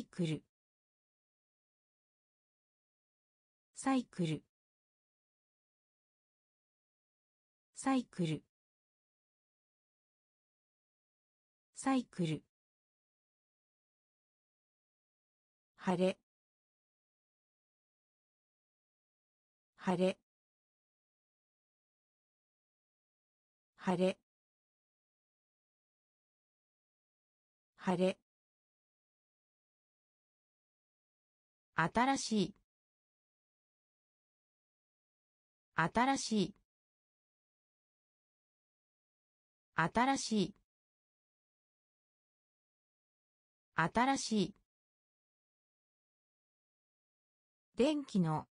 イクル。サイクル。サイクル。サイクル。晴れ。晴れ。晴れ。晴れ。新しい。新しい。新しい。新しい。電気の。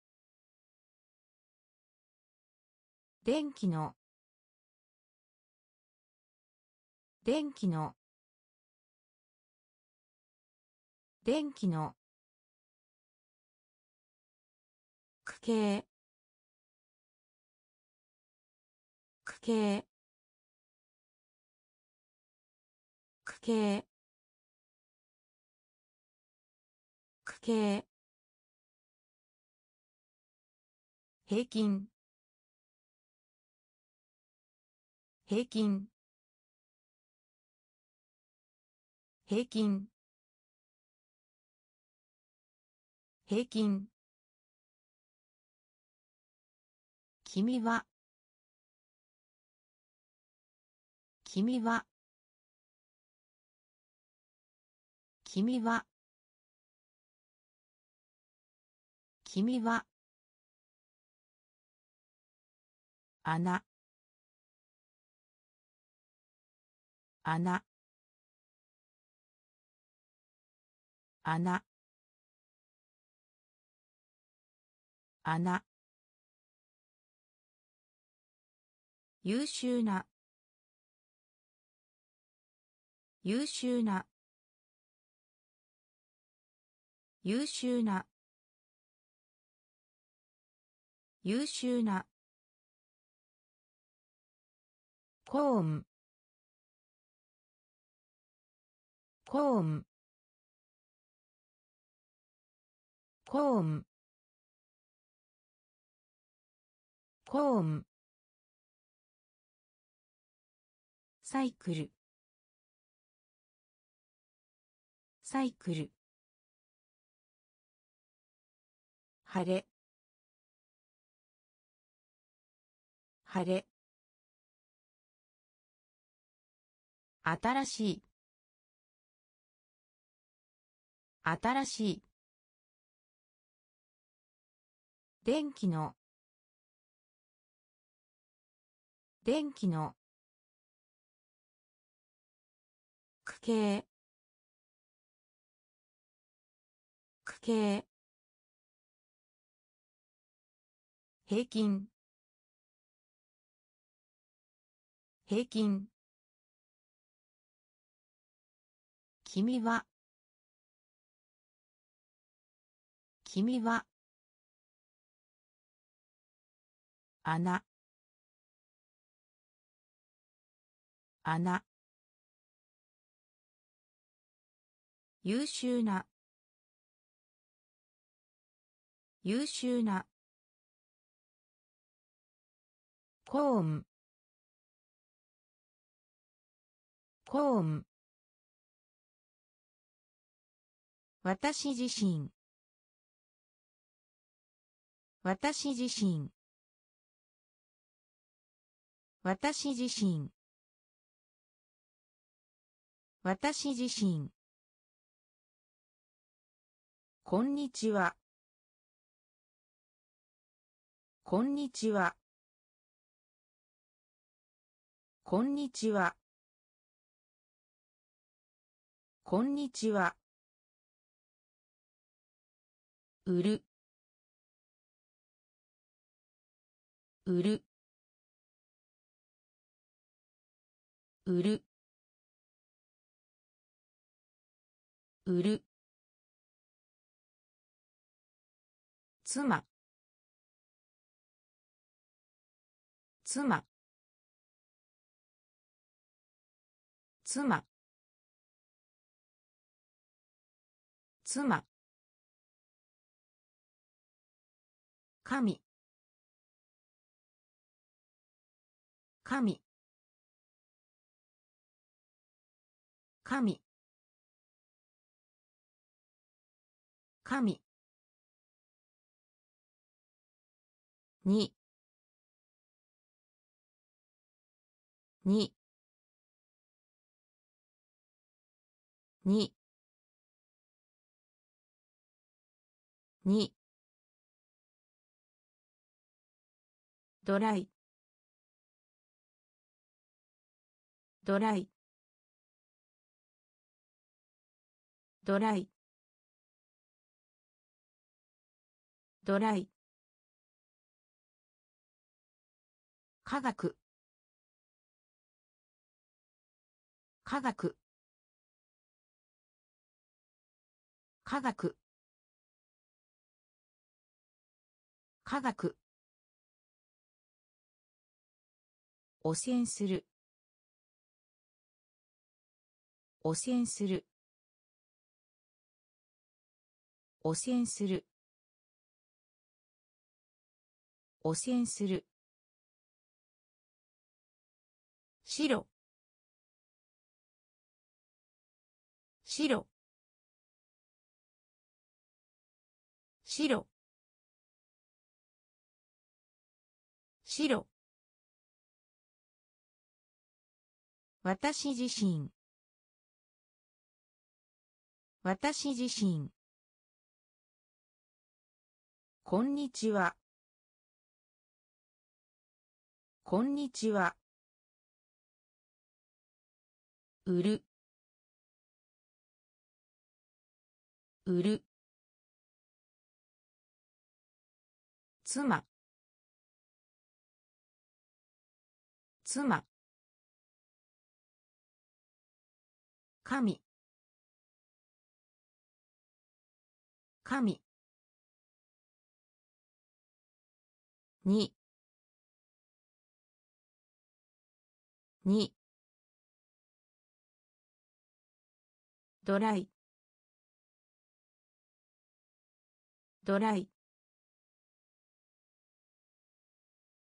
電気の。電気の。電気の。区形区形区形区形平均。平均。平均。平均。君は。君は。君は。君は。穴穴穴穴優秀な。優秀な。優秀な。優秀な。コーンコーンコーンコーンサイクル。サイクル。晴れ。晴れ。新しい。新しい。電気の。電気の。区形区形平均。平均。君は。君は。穴穴優秀な。優秀な。コーンコーン私自身。私自身。私自身。私自身。こんにちは。こんにちは。こんにちは。こんにちは。売る。売る。売る。売る妻。妻。妻。妻。神。神。神。神。に。に。に。に。ドライ。ドライ。ドライ。ドライ。科学。科学。科学。科学。汚染する。汚染する。汚染する。汚染する。白。白。白。白。私自身。私自身。こんにちは。こんにちは。売る。売る。妻。妻。神。神。に。に。ドライ。ドライ。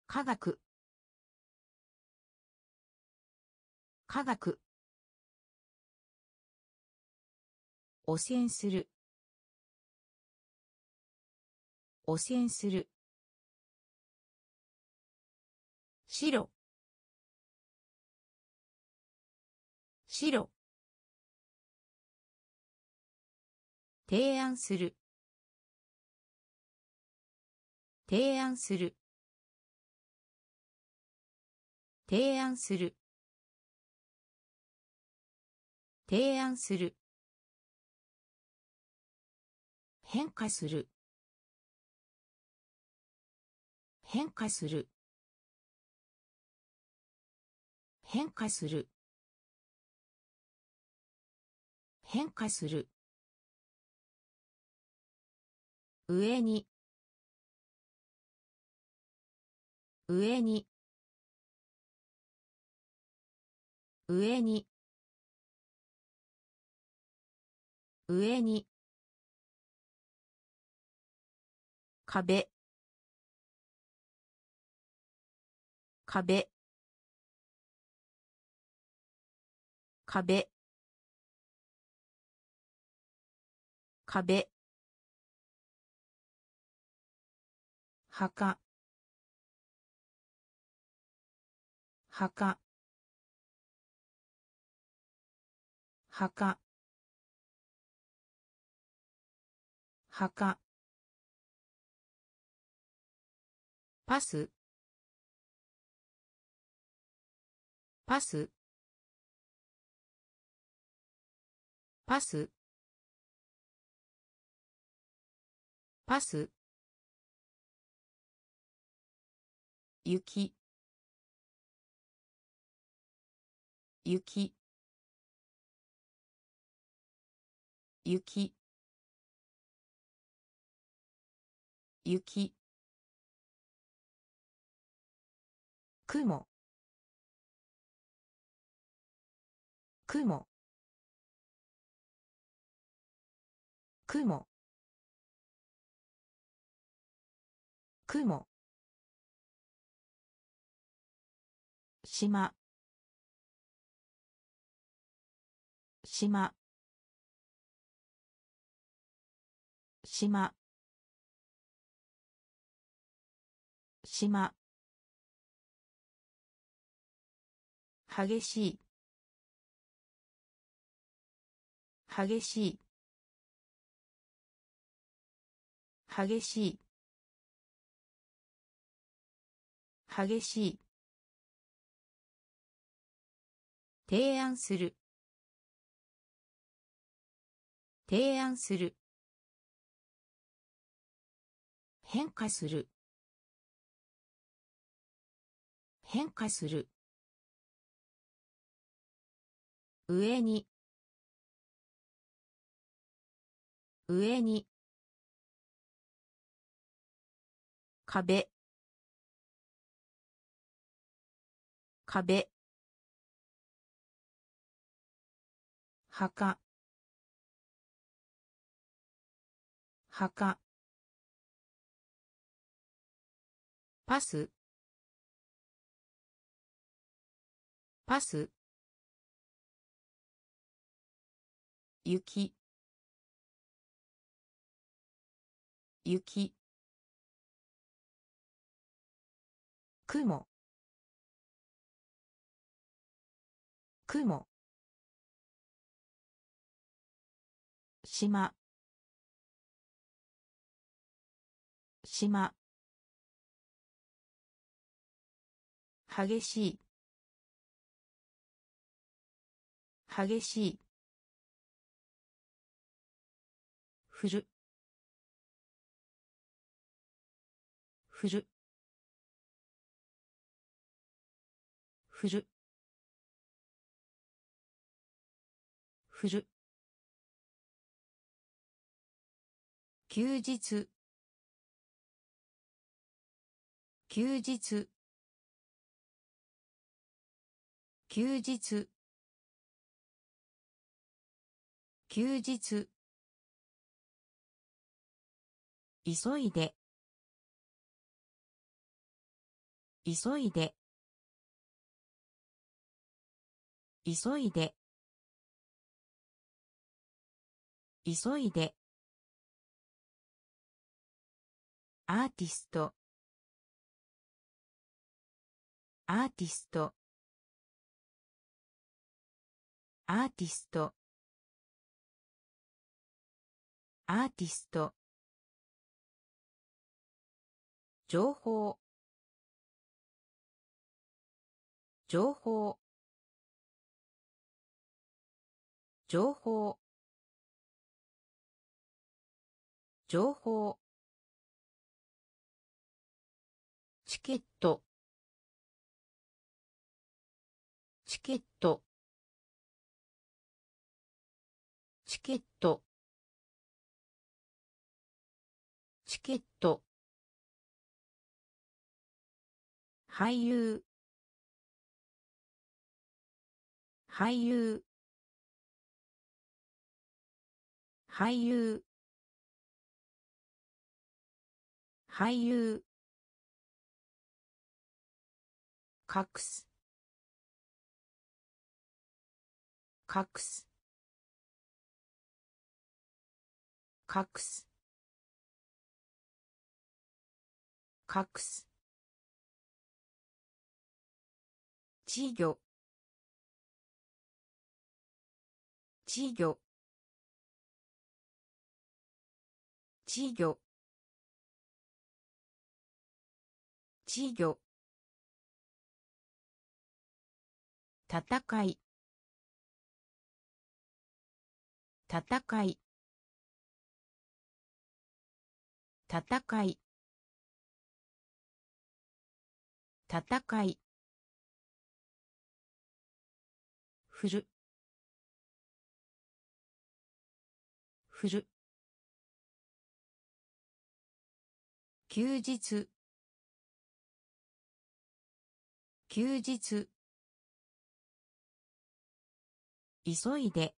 科学。科学。汚染する。汚染する。白。白。提案する。提案する。提案する。提案する。変化する。変化する。変化する。変化する。上に。上に。上に。上に。壁。壁。壁。壁。墓。墓。墓。墓。パス。パス。パス。パス。雪。雪。雪。雪。雲。雲。雲。雲。島。島。島。島。激しい。激しい。激しい。激しい。提案する。提案する。変化する。変化する。上に。上に。壁。壁。墓。墓。パス。パス。雪。雪。雲。雲。島。島。激しい。激しい。振る。振る。振る振る。休日。休日。休日。休日。急いで。急いで。急いで。急いでアーティスト。アーティスト。アーティスト。アーティスト。情報。情報。情報。情報。俳優。俳優。俳優。俳優。隠す。隠す。隠す。隠す。稚魚。稚魚。稚魚。稚魚。戦い。戦い。戦い。戦い。振る。振る。休日。休日。急いで。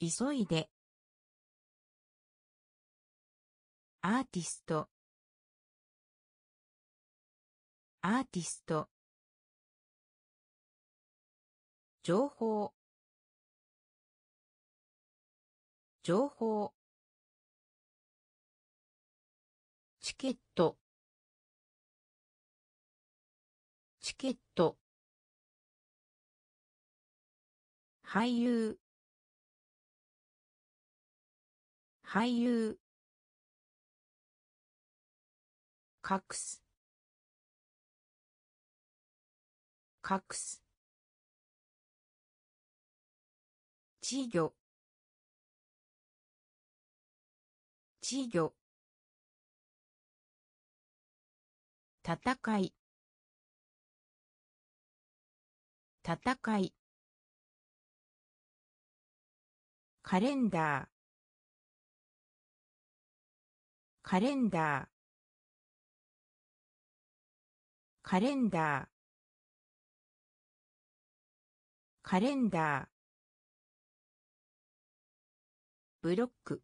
急いで。アーティスト。アーティスト。情報。情報。チケット。チケット。俳優。俳優。隠す。隠す。稚魚。稚魚。戦い。戦い。カレンダー。カレンダー。カレンダー。カレンダー。ブロック。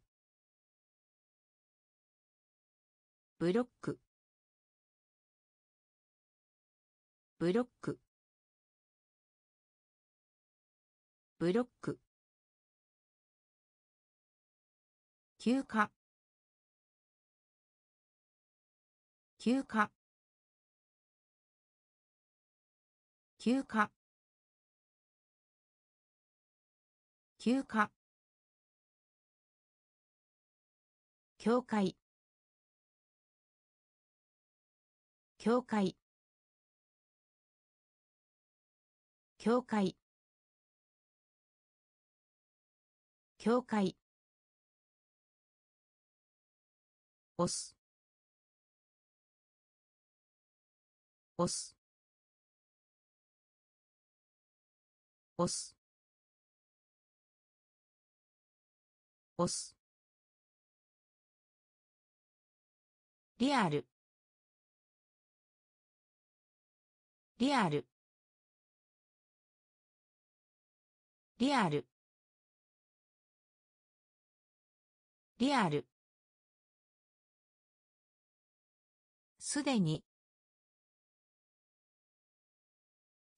ブロック。ブロック。ブロック。休暇。休暇。休暇。休暇。教会。教会。教会。教会。押す。押す。押す。押す。リアル。リアル。リアル。リアル。すでに。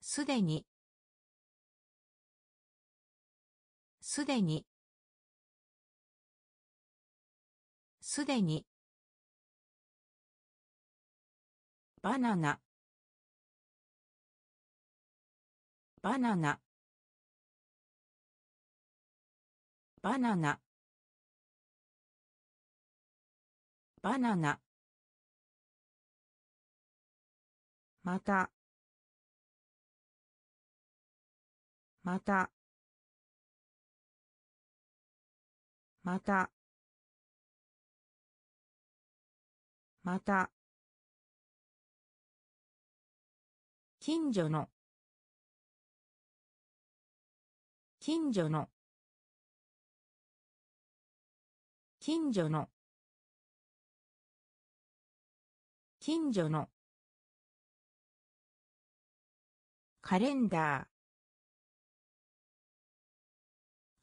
すでに。すでに。すでに。バナナ。バナナ。バナナ。バナナ。また。また。また。また。近所の。近所の。近所の。近所の。カレンダー。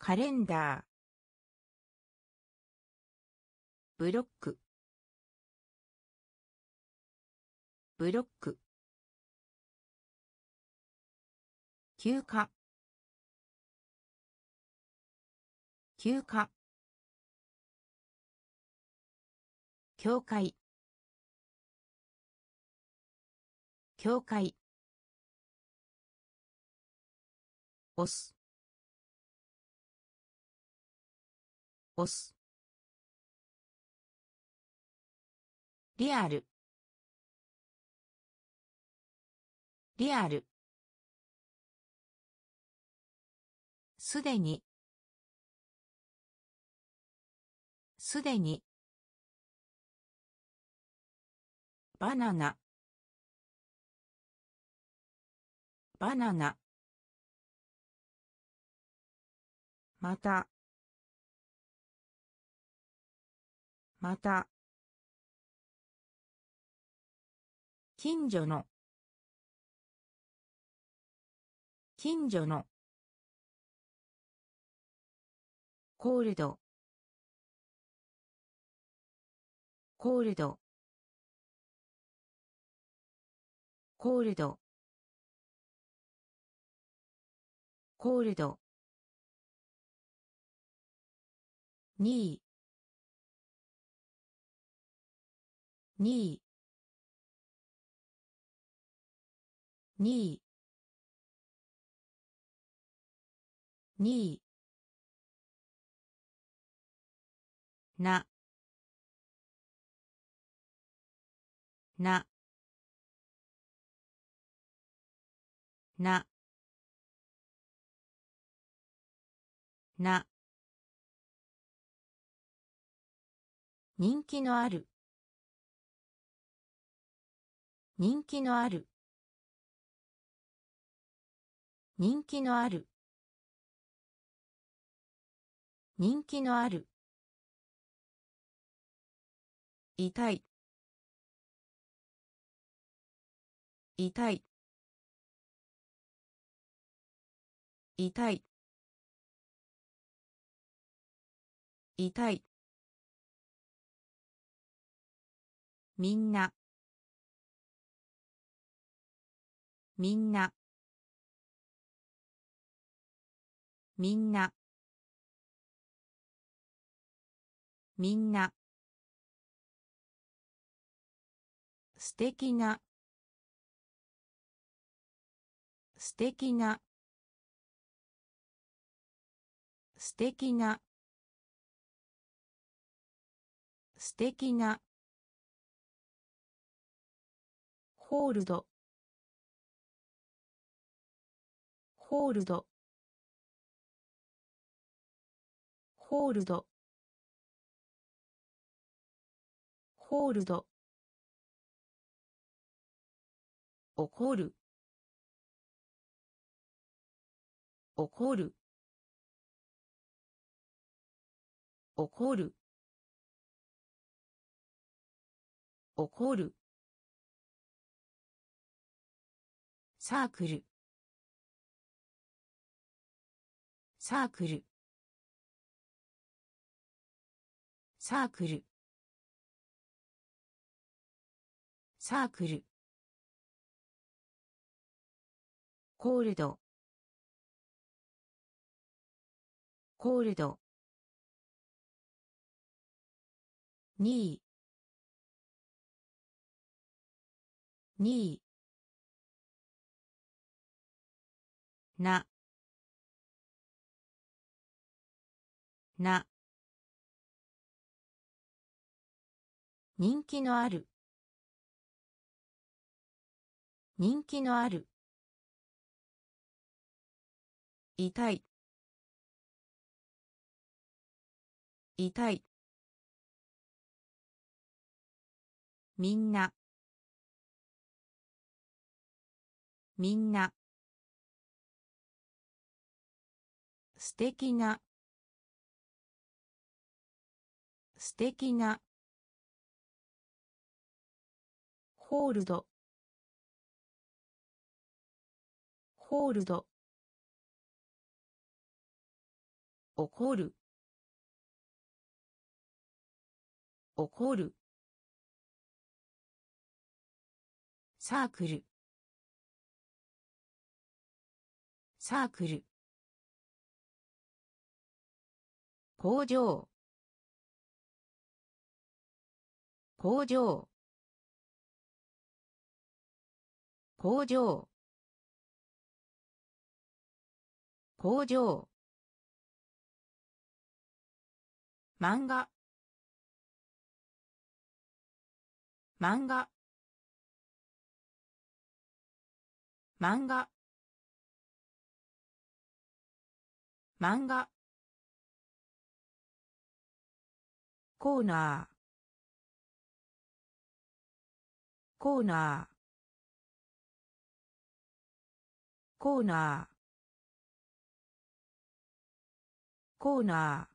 カレンダー。ブロック。ブロック。休暇。休暇。教会。教会。押す押すリアル。リアル。すでに。すでに。バナナ。バナナ。また。また。近所の。近所の。コールド。コールド。コールド。コールド。2位2位2位2位な。な。な。な。人気のある。人気のある。人気のある。人気のある。痛い。痛い。痛い。痛い。みんな。みんな。みんな。みんな。素敵な。素敵な。素敵な。素敵な。ホールド。ホールド。ホールド。ホールド。怒る。怒る。怒る。怒る。サークル。サークル。サークル。サークル。コールド。コールド。2位2位な。な。人気のある。人気のある。痛い。痛い。みんな。みんな。素敵な。素敵な。ホールド。ホールド。怒る。怒る。サークル。サークル。工場。工場。工場。工場。漫画。漫画。漫画。漫画。コーナー。コーナー。コーナー。コーナー。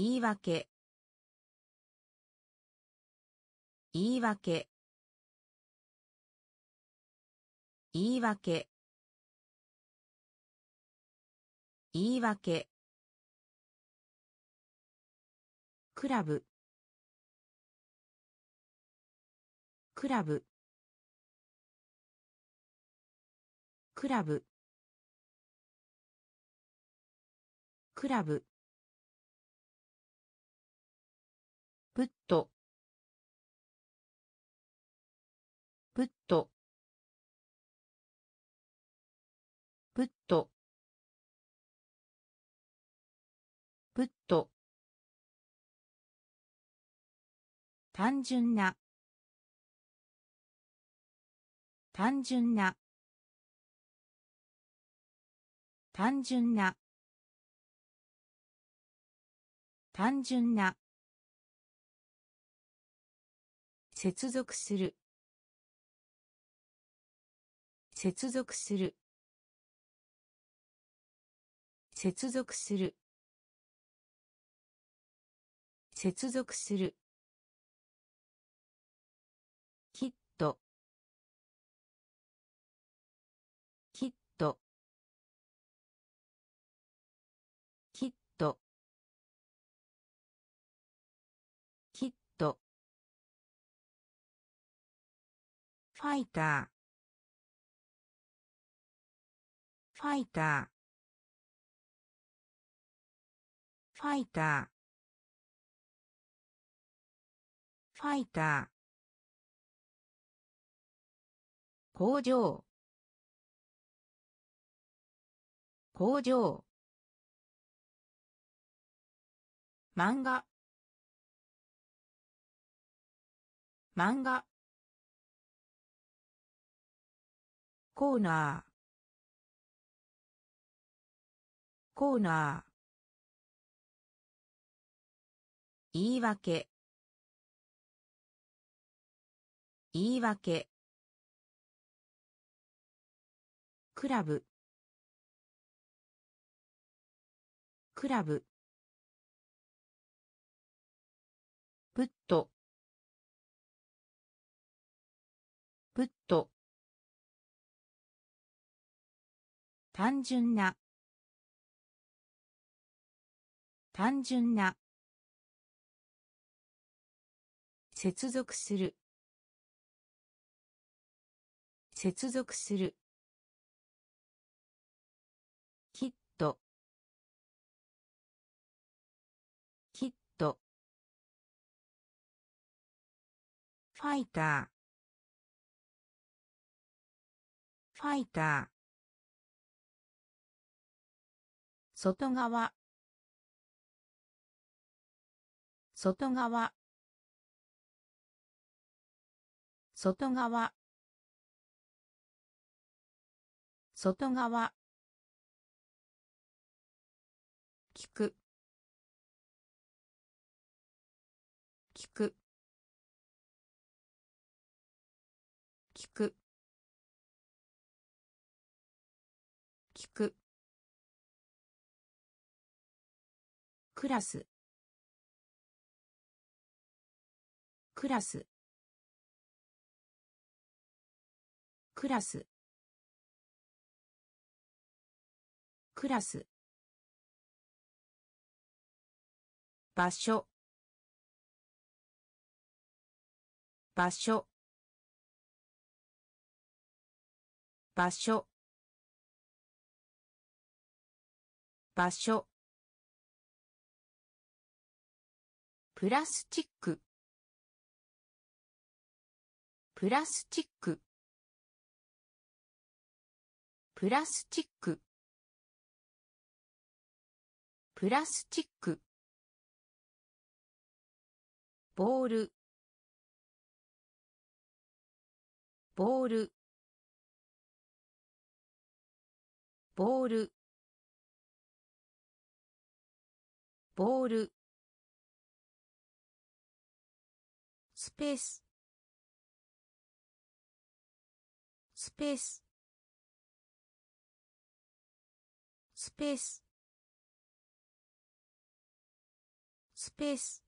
言い訳。言い訳。言い訳。言い訳。クラブ。クラブ。クラブ。クラブ。プット。プット。プット。プット。単純な。単純な。単純な。単純な。接続する。接続する。接続する。接続する。ファイター。ファイター。ファイター。ファイター。工場。工場。漫画。漫画。コーナー。コーナー。言い訳。言い訳。クラブ。クラブ。プット単純な。単純な。接続する。接続する。きっと。きっと。ファイター。ファイター。外側。外側。外側。外側。聞く。クラス。クラス。クラス。クラス。場所。場所。場所。場所。プラスチック。プラスチック。プラスチック。プラスチック。ボール。ボール。ボール。ボール。スペース。スペース。スペース。スペース。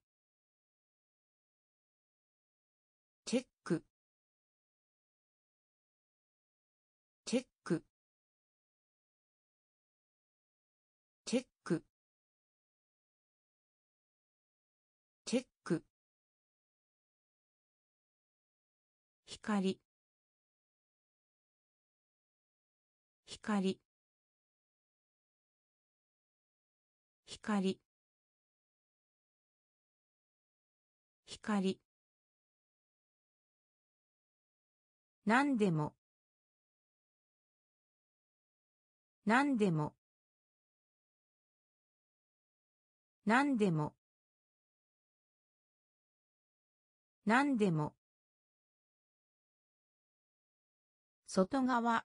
光。光。光。光。何でも。何でも。何でも。何でも。外側。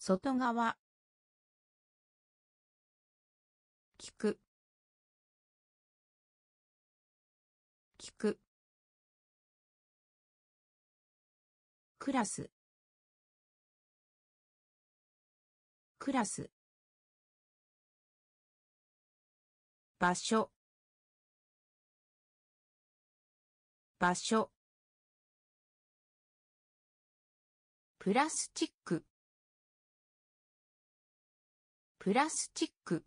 外側。聞く。聞く。クラス。クラス。場所。場所。プラスチック。プラスチック。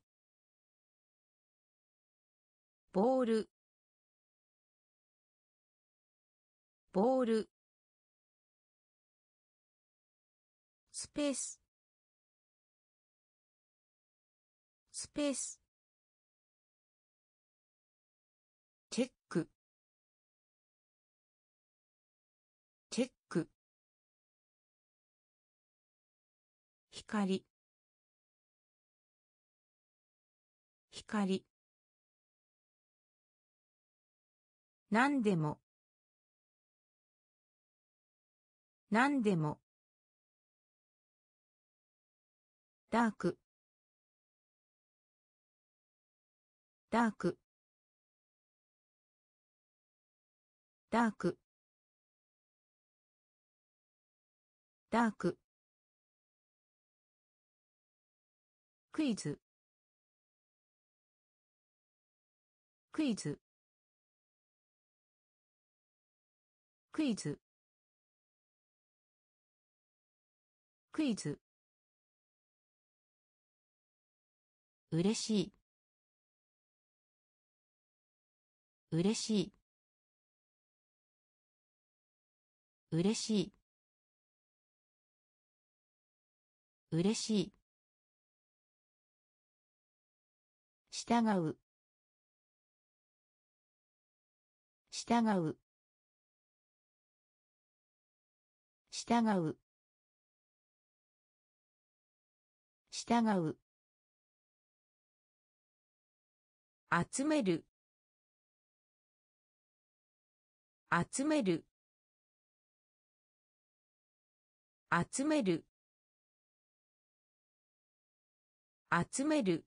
ボール。ボール。スペース。スペース。光。光。何でも。何でも。ダーク。ダーク。ダーク。ダーク。クイズ。クイズ。クイズ。クイズ。うれしい。嬉しい。うれしい。嬉しい。従う。従う。従う。従う。集める。集める。集める。集める。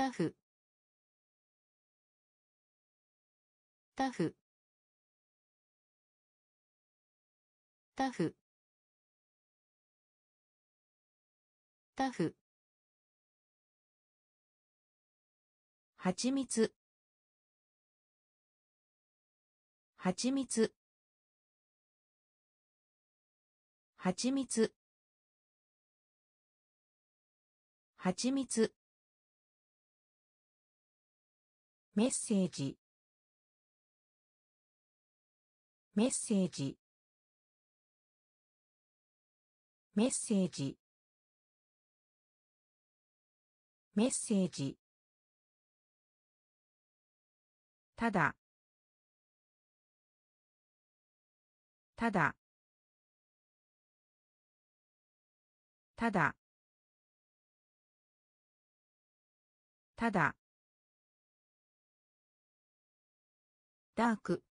タフ。タフ。タフ。タフ。はちみつはちみつはちみつはちみつメッセージ。メッセージ。メッセージ。メッセージ。ただ。ただ。ただ。ただ。ダーク。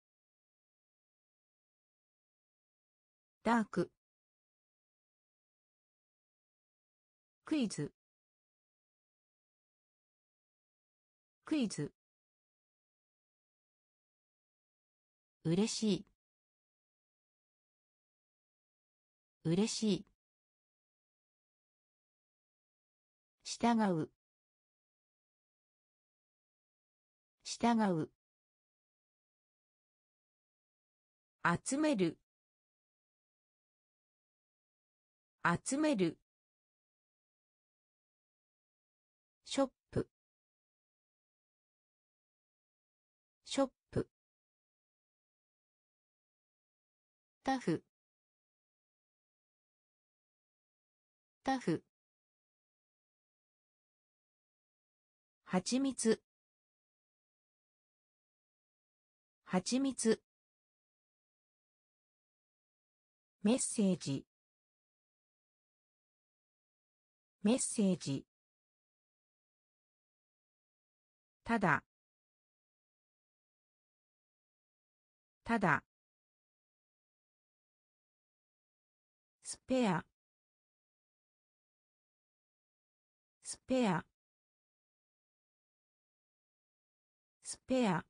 ダーク。クイズ。クイズ。うれしい。うれしい。従う。従う。集める。集める。ショップ。ショップ。タフ。タフ。はちみつはちみつメッセージ。メッセージ。ただ。ただ。スペア。スペア。スペア。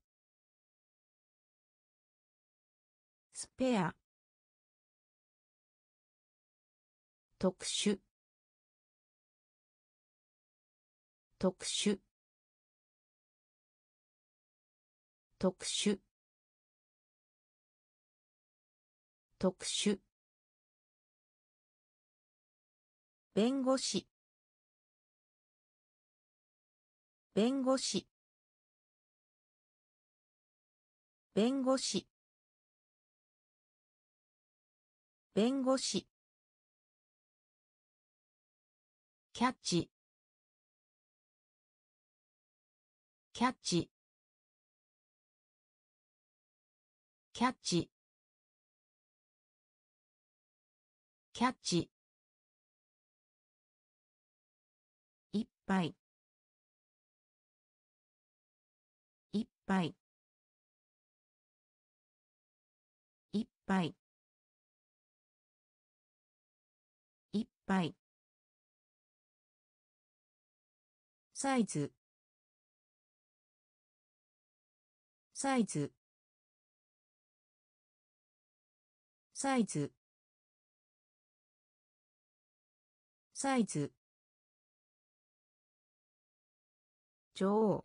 スペア。特殊。特殊。特殊。特殊。弁護士。弁護士。弁護士。弁護士。キャッチ。キャッチ。キャッチ。キャッチ。いっぱい。いっぱい。いっぱい。いっぱい。サイズ。サイズ。サイズ。サイズ。女王。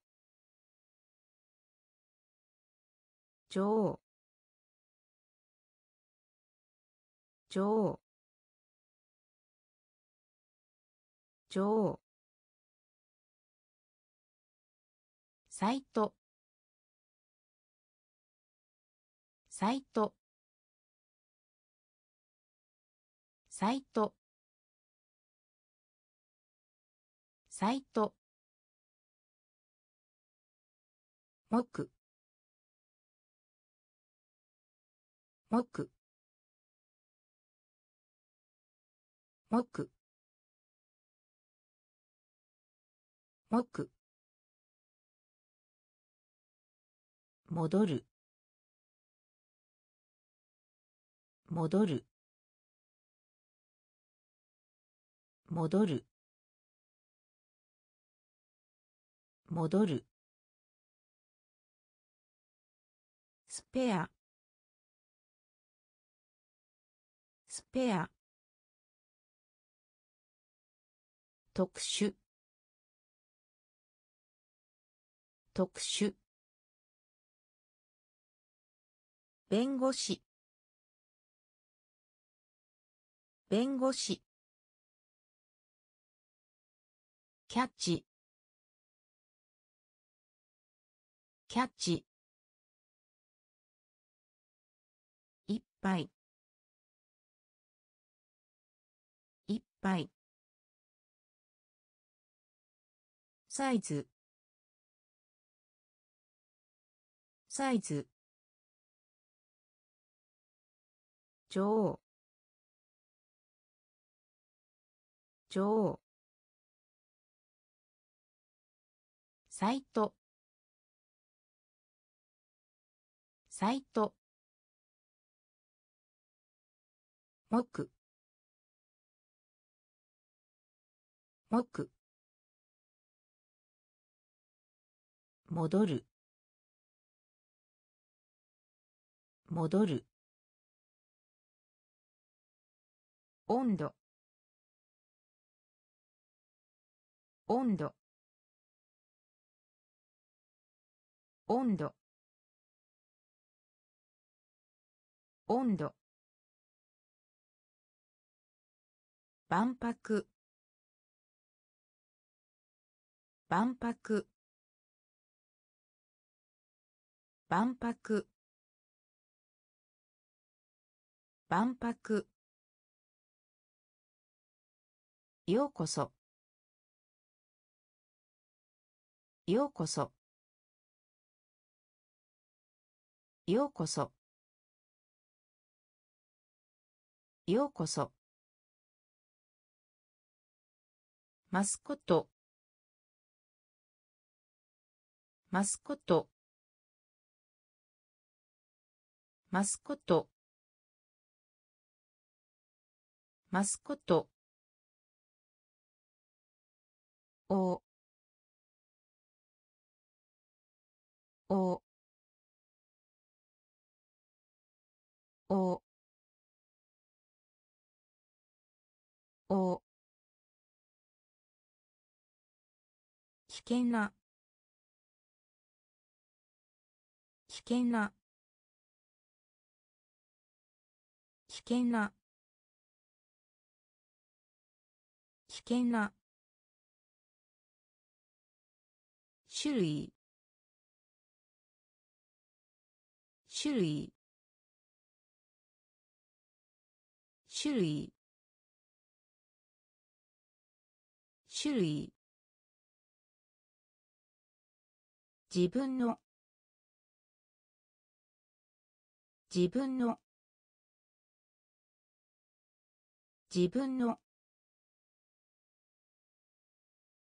女王。女王。女王。サイト。サイト。サイト。サイト。木木木木戻る。戻る。戻る。戻る。スペア。スペア。特殊。特殊。弁護士。弁護士。キャッチ。キャッチ。いっぱい。いっぱい。サイズ。サイズ。女王女王サイト。サイト。木木戻る。戻る。温度。温度。温度。温度。万博。万博。万博。万博。ようこそ。ようこそ。ようこそ。ようこそ。マスコット。マスコット。マスコット。マスコット。おおおお危険な。危険な。危険な。危険な。種類。種類。種類。種類。自分の。自分の。自分の。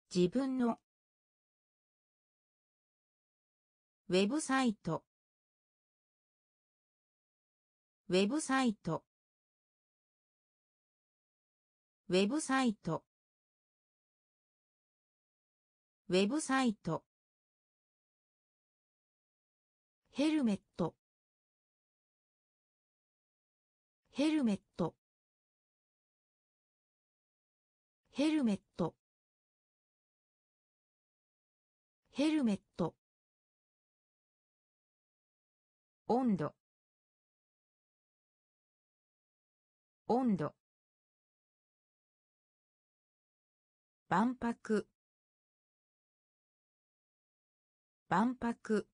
自分の。ウェブサイト。ウェブサイト。ウェブサイト。ウェブサイト。ヘルメット。ヘルメット。ヘルメット。ヘルメット。温度。温度。万博。万博。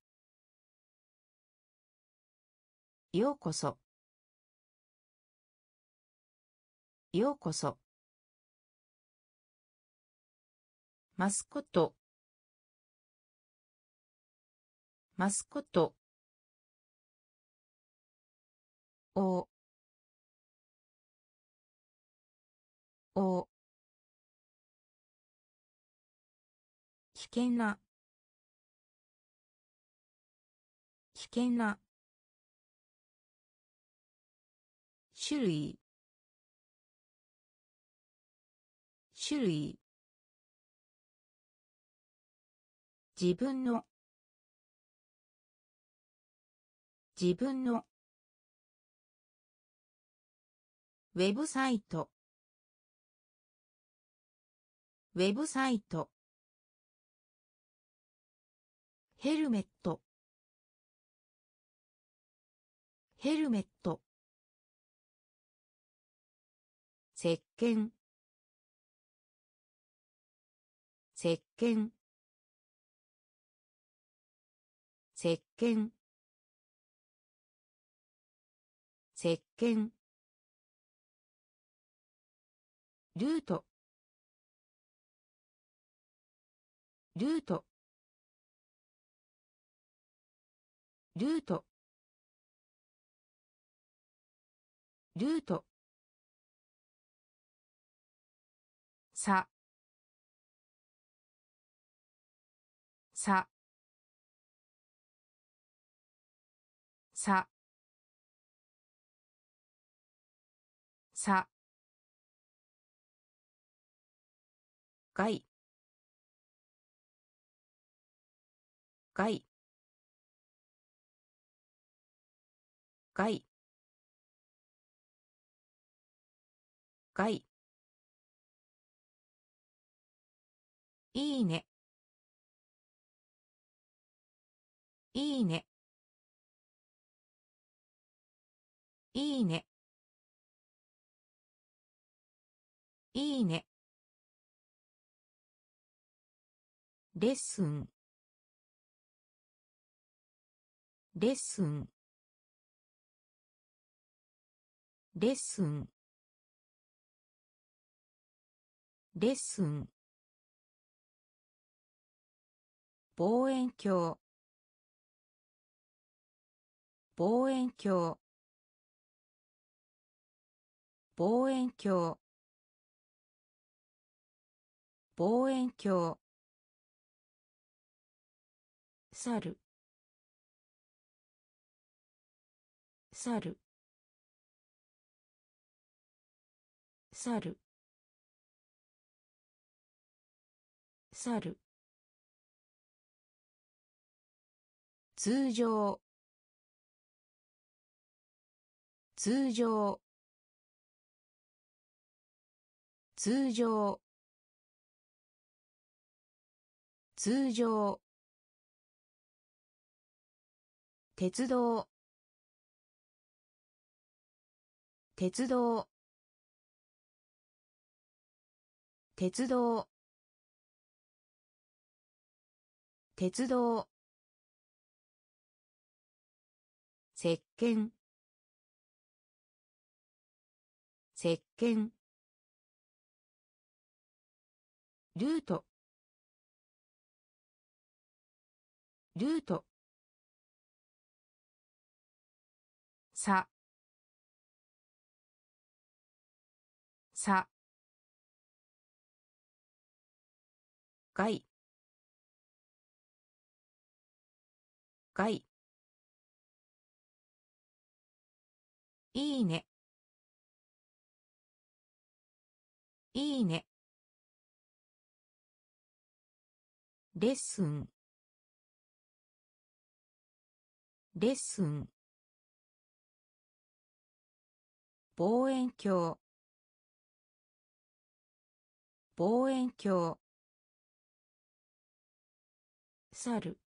ようこそ。ようこそ。マスコット。マスコット。おお危険な危険な種類種類。自分の自分のウェブサイト。ウェブサイト。ヘルメット。ヘルメット。石鹸石鹸石鹸石鹸ルート。ルート。ルート。ルート。さ。さ。さ。さ。外外外外いいね。いいね。いいね。いいね。レッスン。レッスン。レッスン。レッスン。望遠鏡。望遠鏡。望遠鏡。望遠鏡。猿。猿。猿。猿。通常。通常。通常。通常。鉄道。鉄道。鉄道。鉄道。石鹸。石鹸。ルート。ルート。さ。さ。外外いいね。いいね。レッスン。レッスン望遠鏡。望遠鏡。猿。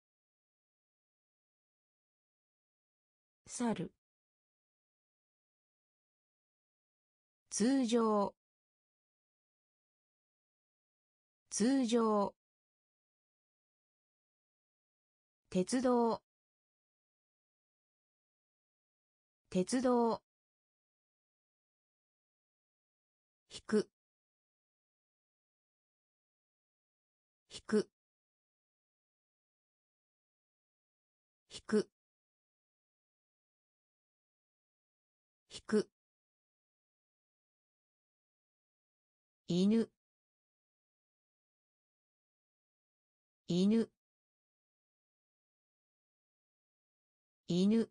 猿。通常。通常。鉄道。鉄道。引く。引く。引く。引く。犬。犬。犬。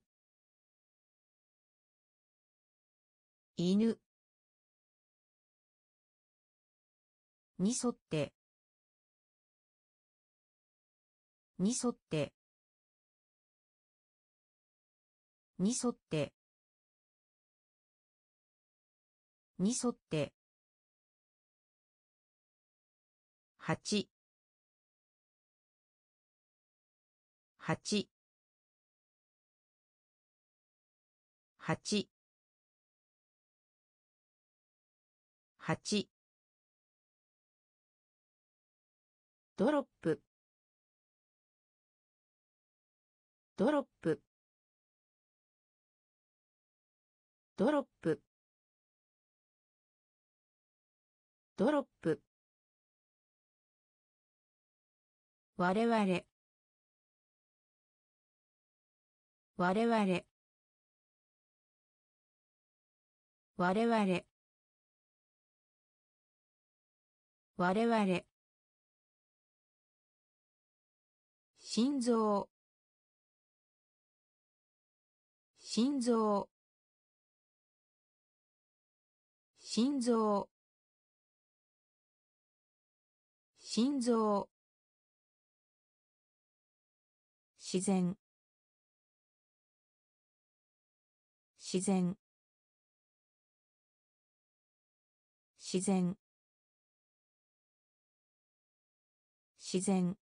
犬。に沿って。に沿って。に沿って。に沿って。八八八八ドロップ。ドロップ。ドロップ。ドロップ。我々。我々。我々。我々。心臓。心臓。心臓。心臓。自然。自然。自然。自然。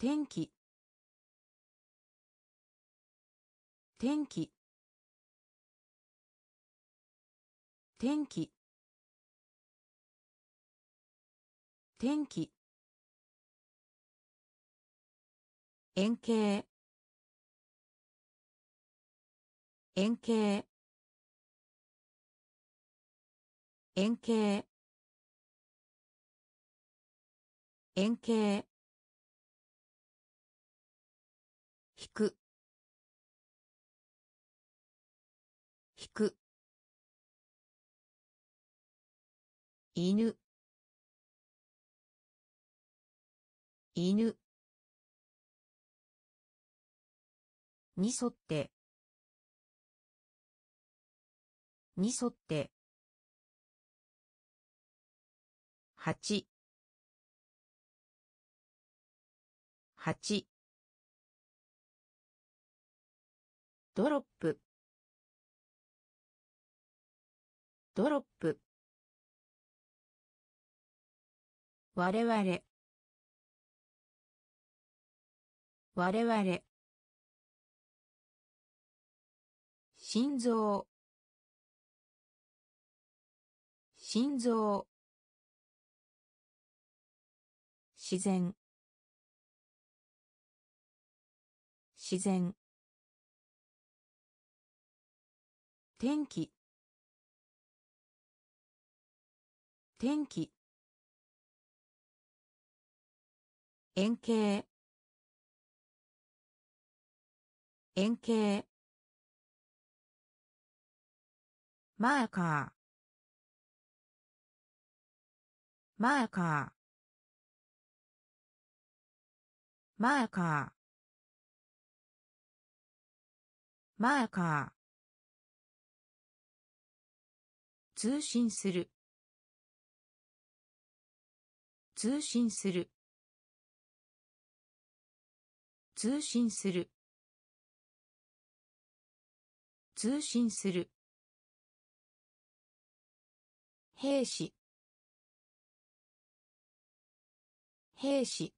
天気。天気。天気。天気。円形。円形。円形。円形。引く。引く。犬。犬。に沿って。に沿って。八八ドロップ。ドロップ。我々。我々。心臓。心臓。自然。自然。天気。天気。円形。円形。マーカー。マーカー。マーカー。マーカー。通信する。通信する。通信する。通信する。兵士。兵士。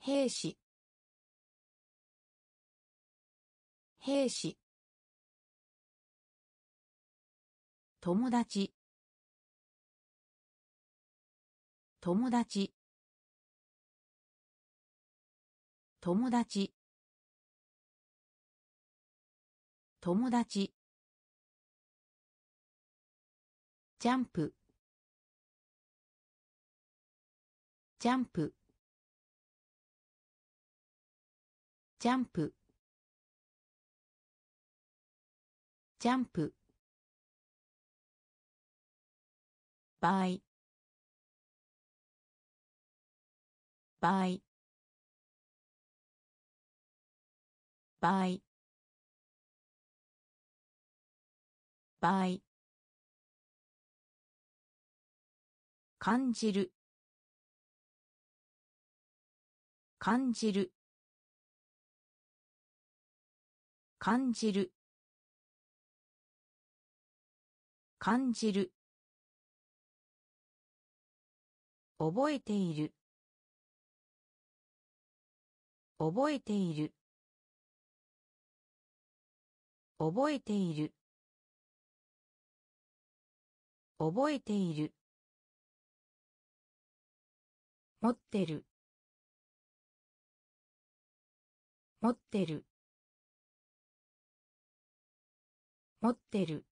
兵士。兵士。友達。友達。友達。友達。ジャンプ。ジャンプ。ジャンプ。ジャンプ。倍。倍。倍。倍。感じる。感じる。感じる。感じる。覚えている。覚えている。覚えている。覚えている。持ってる。持ってる。持ってる。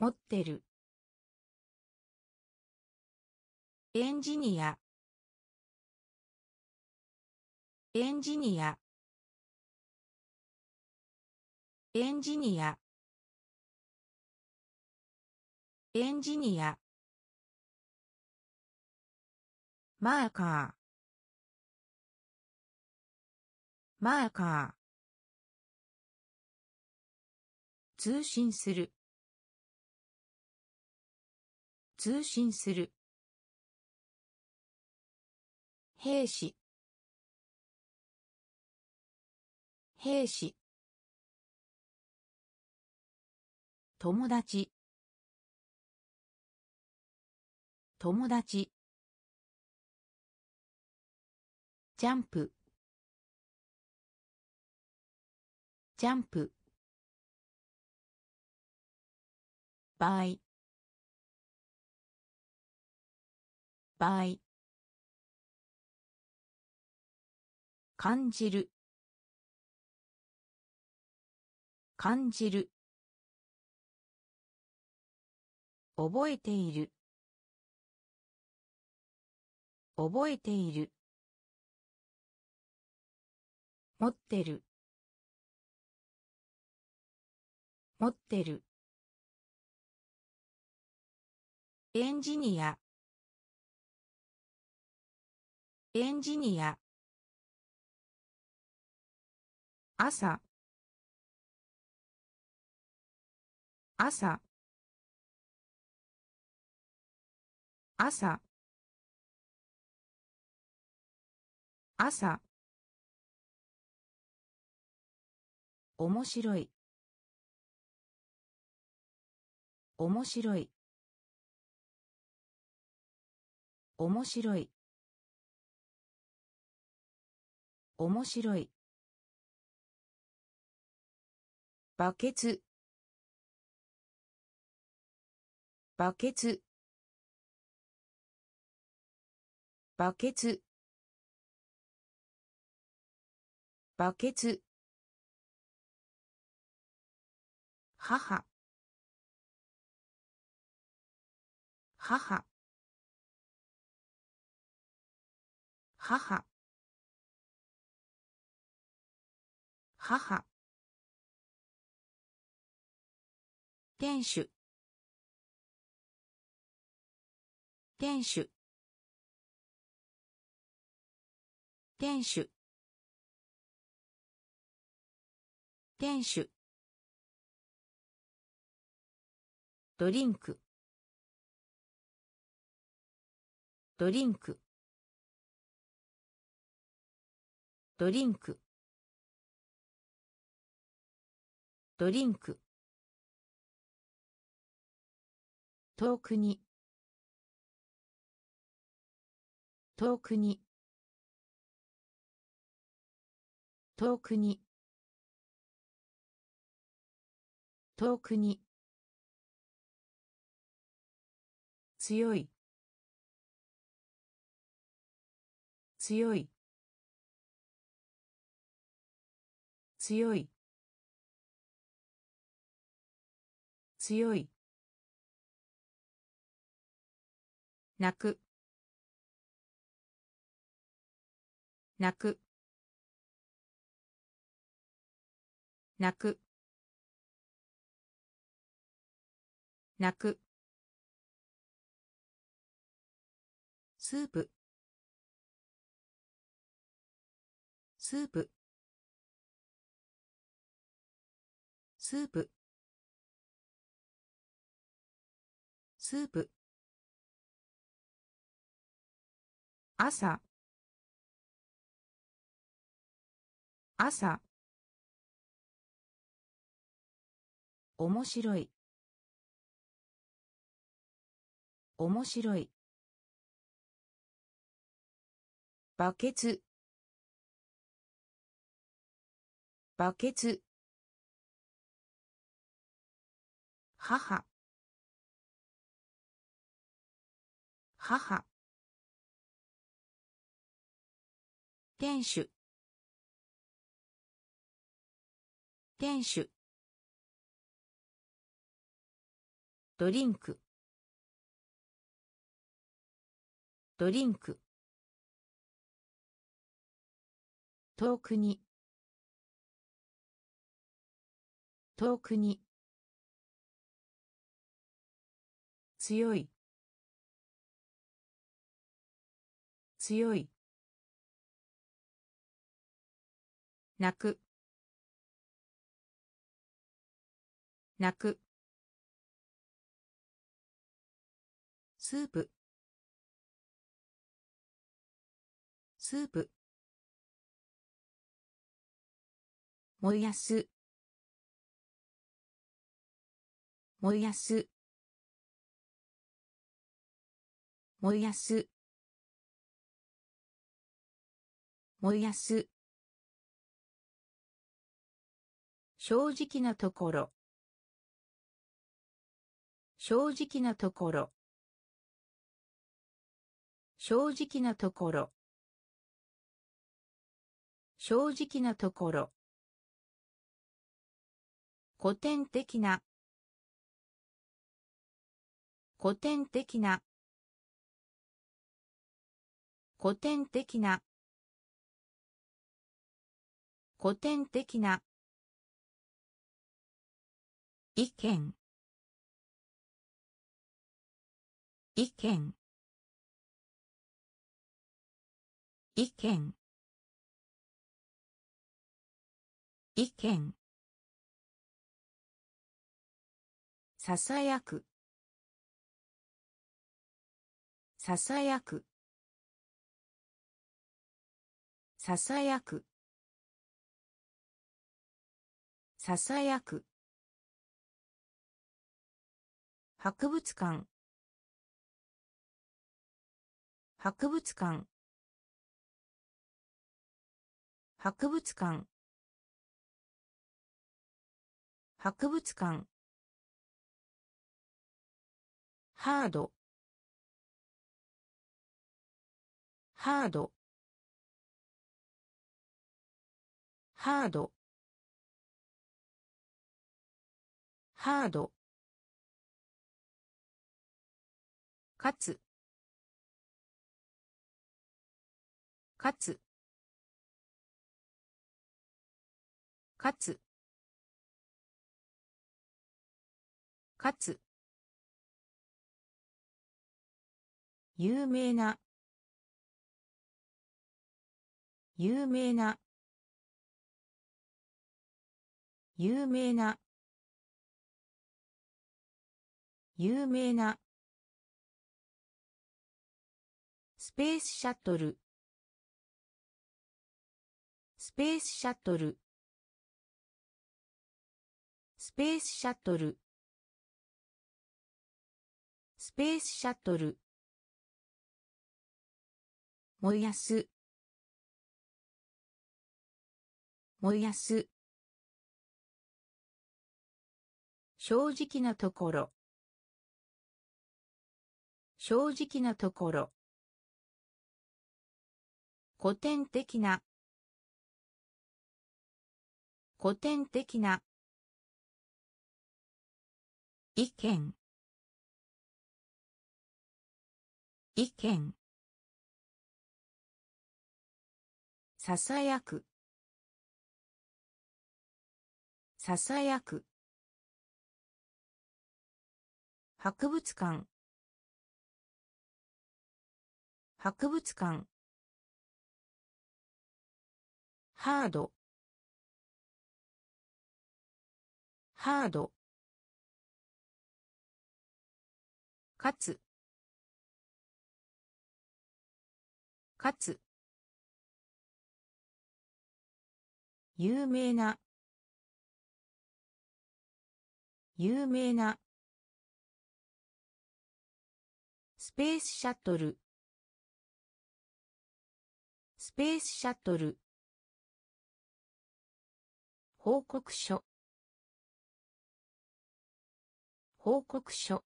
持ってる。エンジニア。エンジニア。エンジニア。エンジニア。マーカー。マーカー。通信する。通信する。兵士。兵士。友達。友達。ジャンプ。ジャンプ。場合感じる。感じる。覚えている。覚えている。持ってる。持ってる。エンジニア。エンジニア。朝。朝。朝。朝。面白い。面白い。面白い。面白い。バケツ。バケツ。バケツ。バケツ。母。母。母。母。店主。店主。店主。店主。ドリンク。ドリンク。ドリンク。ドリンク。遠くに。遠くに。遠くに。遠くに。強い。強い。強い。強い。泣く。泣く。泣く。泣く。スープ。スープ。スープ。スープ。朝。朝。面白い。面白い。バケツ。バケツ。母。母。店主。店主。ドリンク。ドリンク。遠くに。遠くに。強い。強い。泣く。泣く。スープ。スープ。燃やす燃やす燃やす燃やす正直なところ。正直なところ。正直なところ。正直なところ。古典的な。古典的な。古典的な。古典的な。意見。意見。意見。意見。ささやく。ささやく。ささやく。ささやく。博物館。博物館。博物館。博物館。ハード。ハード。ハード。ハード。かつ。かつ。かつ。かつ。有名な。有名な。有名な。有名な。スペースシャトル。スペースシャトル。スペースシャトル。スペースシャトル。燃やす。燃やす。正直なところ。正直なところ。古典的な。古典的な。意見。意見。ささやく。ささやく。博物館。博物館。ハード。ハード。かつ。かつ。有名な。有名な。スペースシャトル。スペースシャトル。報告書。報告書。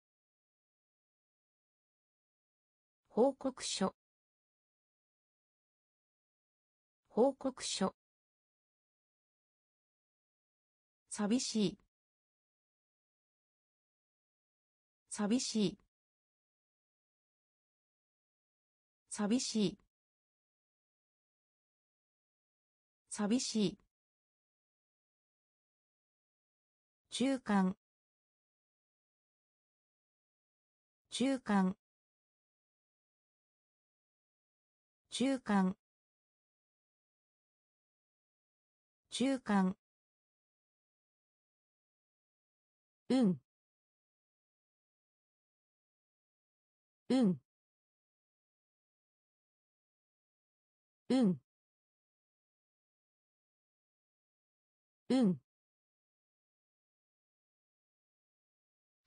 報告書。報告書。寂しい。寂しい。寂しい。寂しい。中間。中間。中間。中間。うんうんうんうん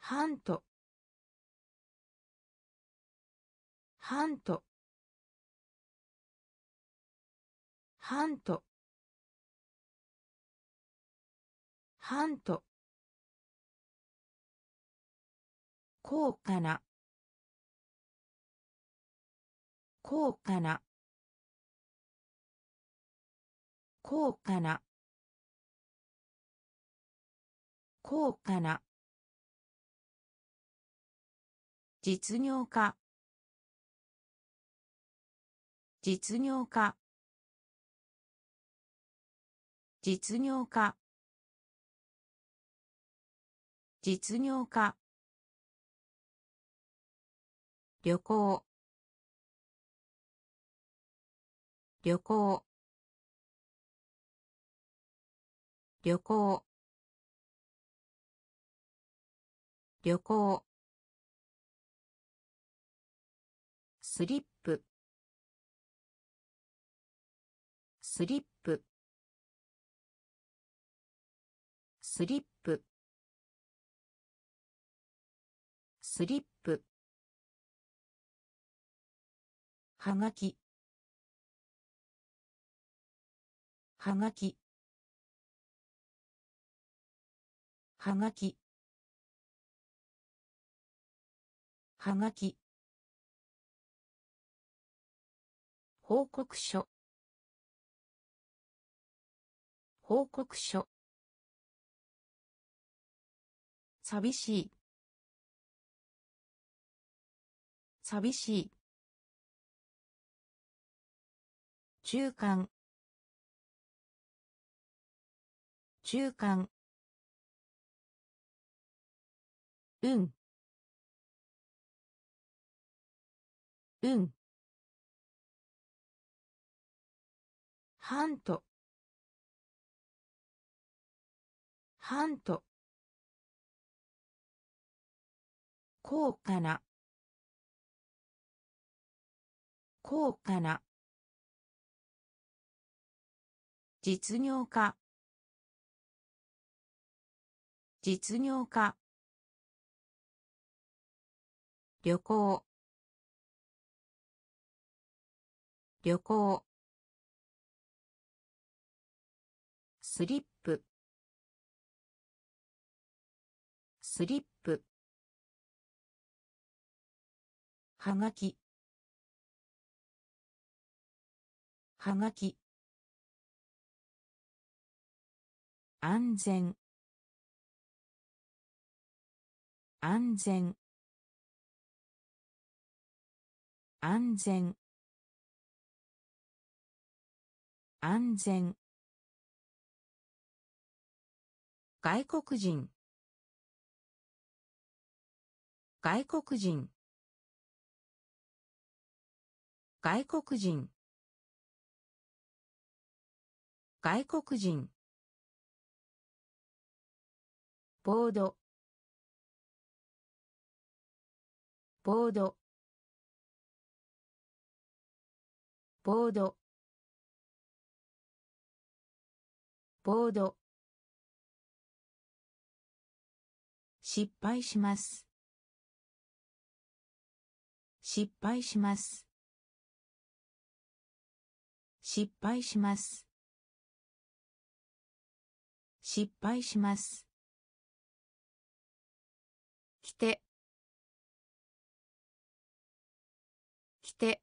ハント。ハント。ハント。ハント。高価な。高価な。高価な。高価な。実業家。実業家。実業家。実業家。旅行。旅行。旅行。旅行。スリップ。スリップ。スリップ。スリップ。はがき。はがき。はがき。はがき。報告書。報告書。寂しい。寂しい。中間。中間。うんうんハント。ハント。高価な。高価な。実業家。実業家。旅行。旅行。スリップ。スリップ。はがき。はがき。安全。安全。安全。安全。外国人。外国人。外国人。外国人。ボード。ボード。ボード。ボード。失敗します。失敗します。失敗します。失敗します。来て。来て。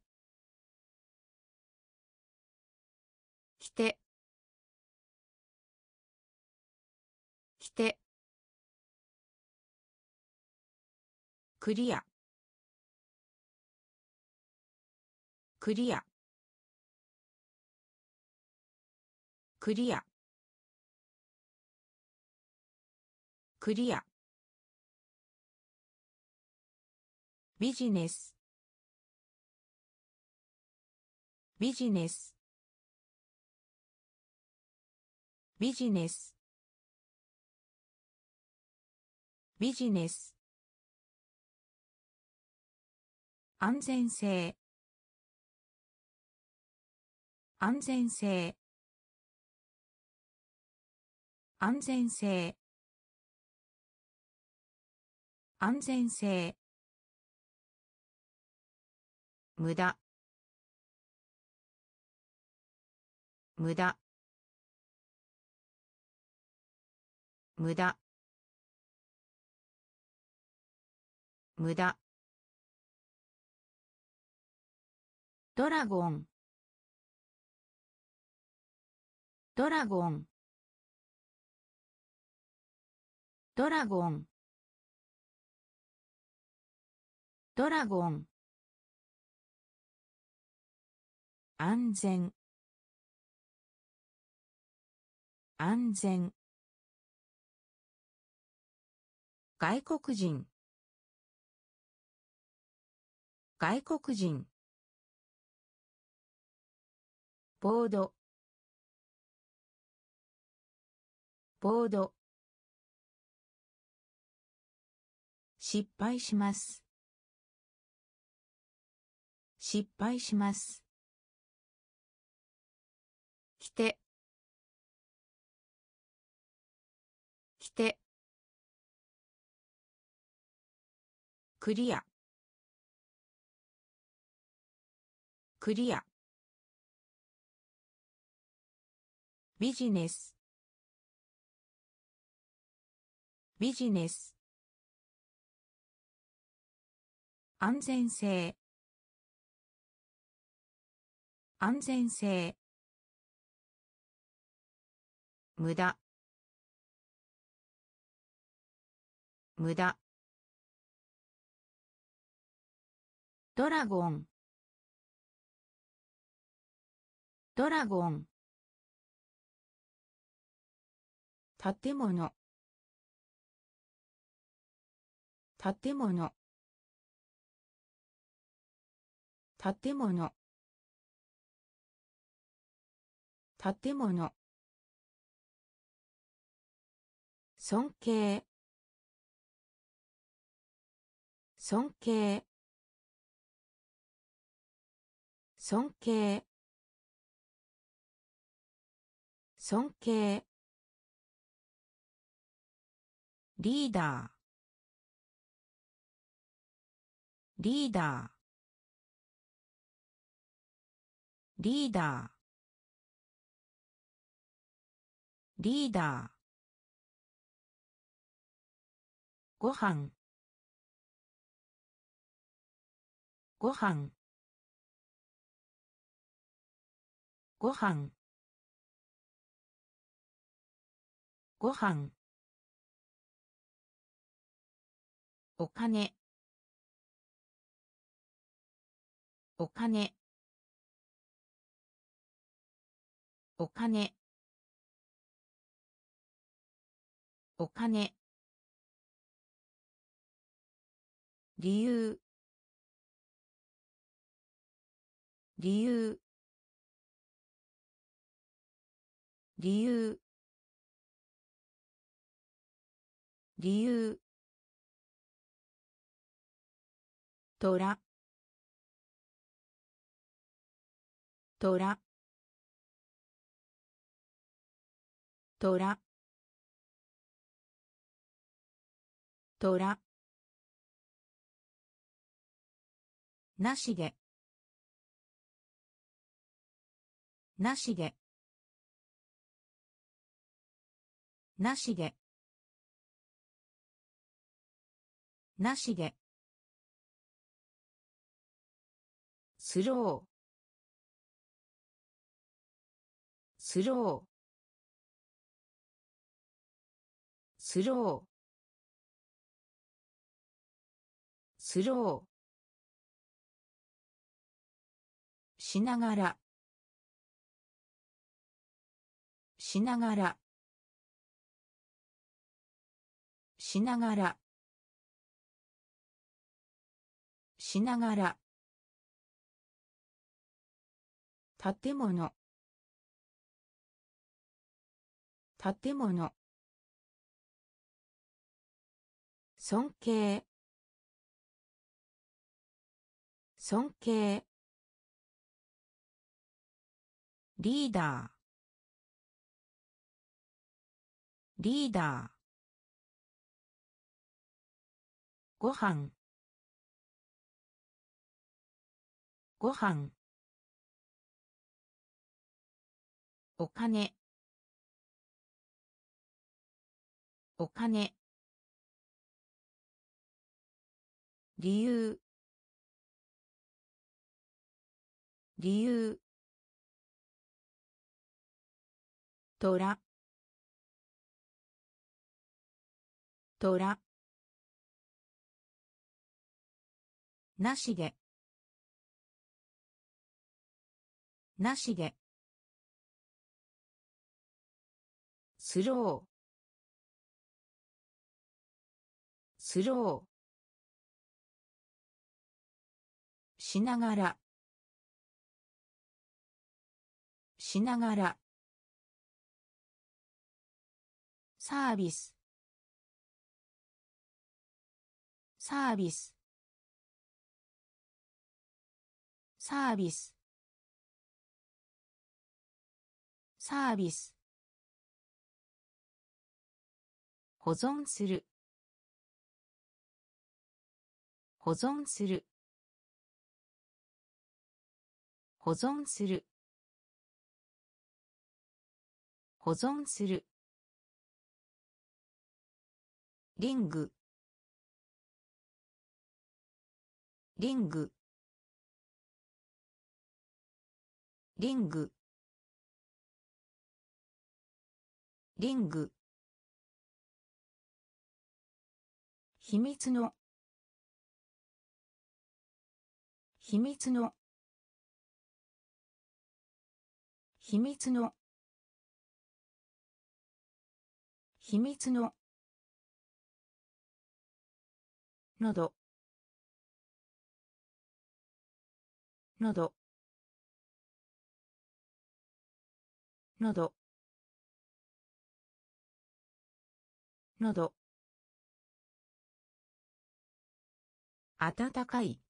来て。来て。クリア。クリア。クリア。クリア。ビジネス。ビジネス。ビジネス。ビジネス。安全性。安全性。安全性。安全性。無駄。無駄。無駄。無駄。ドラゴン。ドラゴン。ドラゴン。ドラゴン。安全。安全。外国人。外国人。ボード。ボード。失敗します。失敗します。来て。来て。クリア。クリア。ビジネス。ビジネス。安全性。安全性。無駄。無駄。ドラゴン。ドラゴン。建物。建物。建物。建物。尊敬。尊敬。尊敬。尊敬。リーダー。リーダー。リーダー。リーダー。ごはんごはんごはんごはお金。お金。お金。お金。理由。理由。理由。理由。トラトラトラトラなしでなしでなしでなしでスロー。スロー。スロー。スロー。しながら。しながら。しながら。しながら。建物。建物。尊敬。尊敬。リーダー。リーダー。ごはん。ご飯お金。お金。理由。理由。トラトラなしで。なしで。スロー。スロー。しながら。しながら。サービス。サービス。サービス。サービス。保存する。保存する。保存する。保存する。リング。リング。リング。リング。秘密の。秘密の。秘密の。秘密の。のど。のど。のど。のど。暖かい。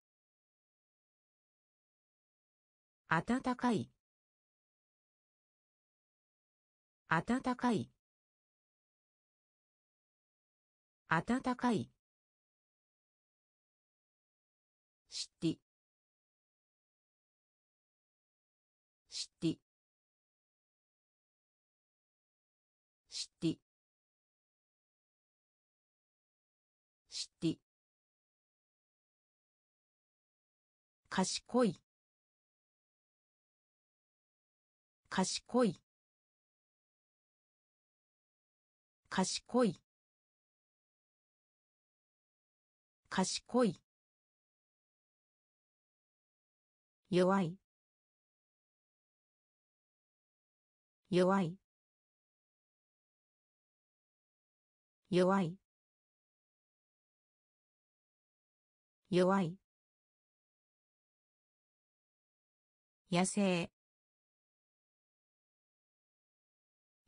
暖かい。暖かい。暖かい。しって。賢い。賢い。賢い。賢い。弱い。弱い。弱い。弱い。野生。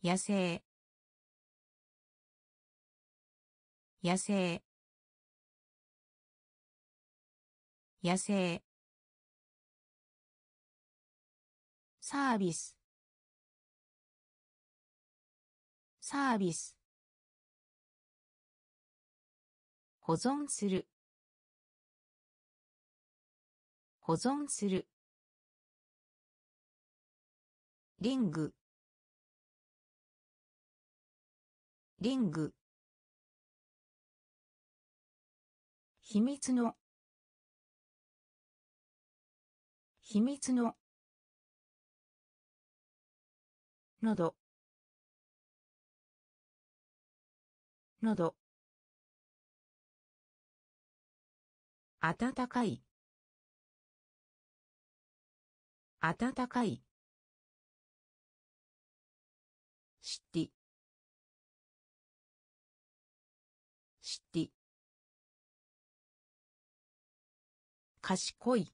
野生。野生。野生。サービス。サービス。保存する。保存する。リング。リング。秘密の。秘密の。のど。のど。暖かい。暖かい。しってしって賢い。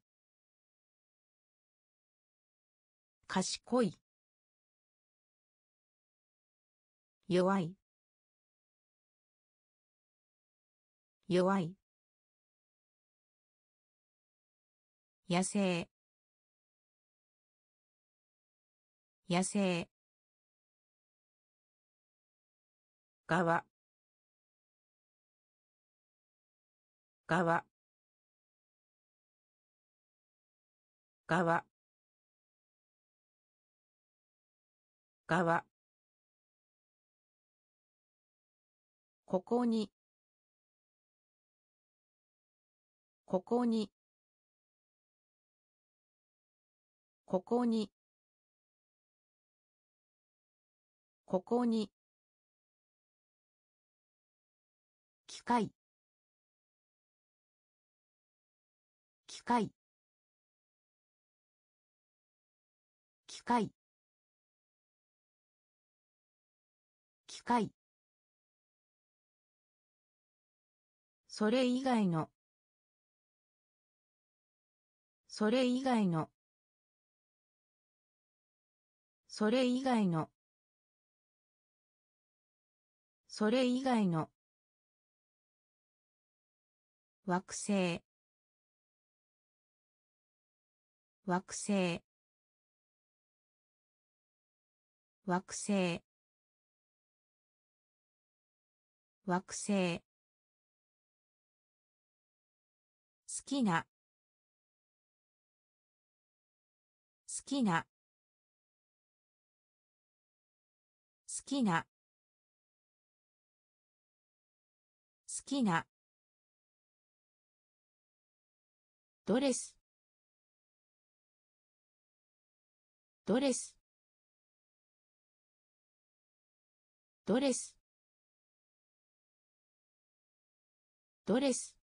賢い。弱い。弱い。野生。野生。側。側。側。側。ここに。ここに。ここに。ここに。機械。機械。機械。機械。それ以外の。それ以外の。それ以外の。それ以外の。惑星。惑星。惑星。惑星。好きな。好きな。好きな。好きな。ドレス。ドレス。ドレス。ドレス。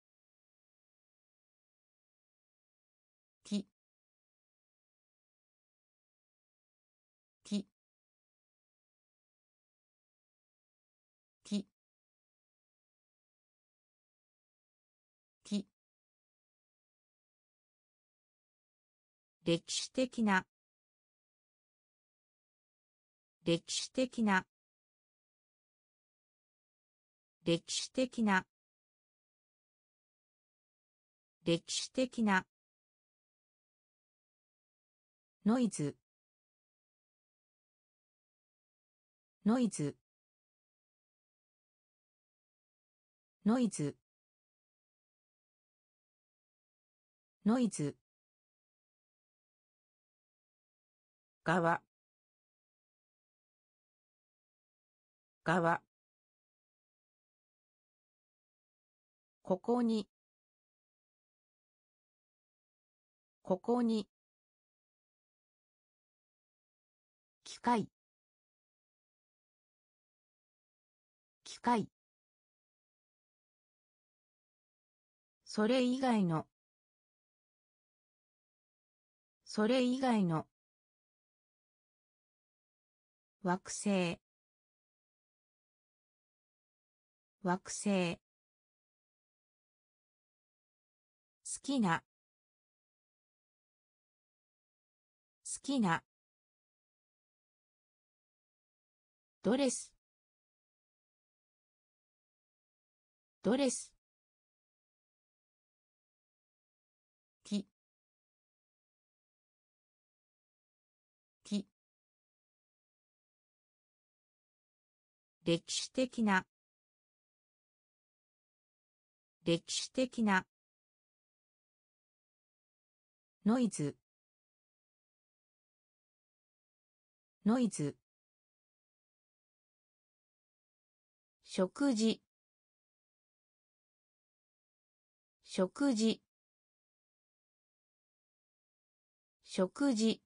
歴史的な。歴史的な。歴史的な。歴史的な。ノイズ。ノイズ。ノイズ。ノイズ。側。側。ここに。ここに。機械。機械。それ以外の。それ以外の。惑星。惑星。好きな。好きな。ドレス。ドレス。歴史的な。歴史的な。ノイズ。ノイズ。食事。食事。食事。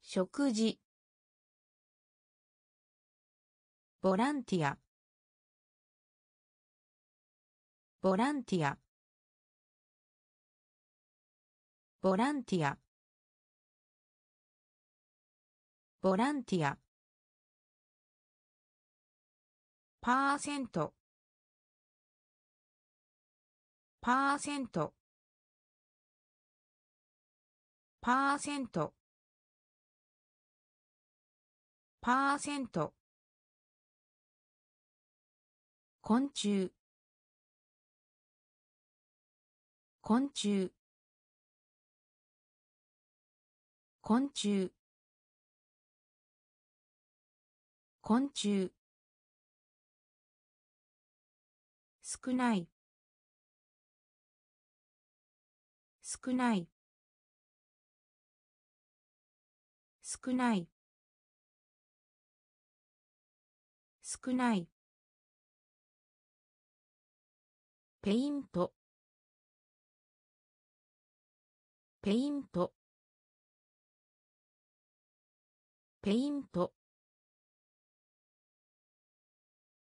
食事。ボランティアボランティアボランティアボランティアパーセントパーセントパーセントパーセント昆虫。昆虫。昆虫。昆虫。少ない。少ない。少ない。少ない。ペイント。ペイント。ペイント。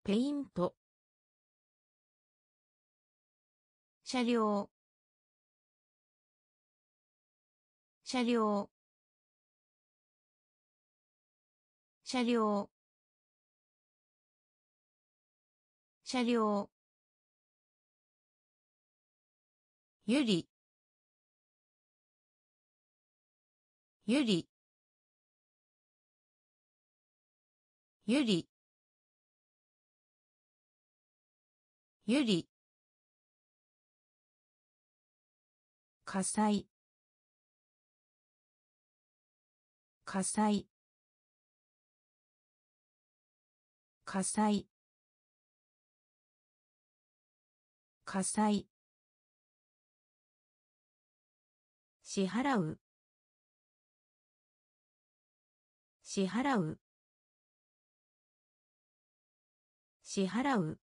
ペイント。車両。車両。車両。車両。ゆり。ゆり。ゆり。ゆり。火災。火災。火災。火災。支払う。支払う。支払う。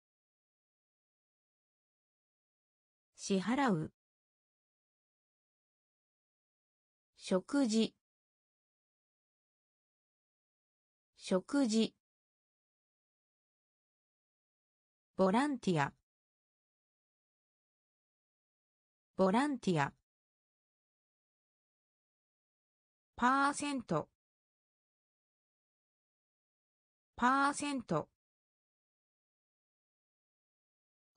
支払う。食事。食事。ボランティア。ボランティア。パーセント。パーセント。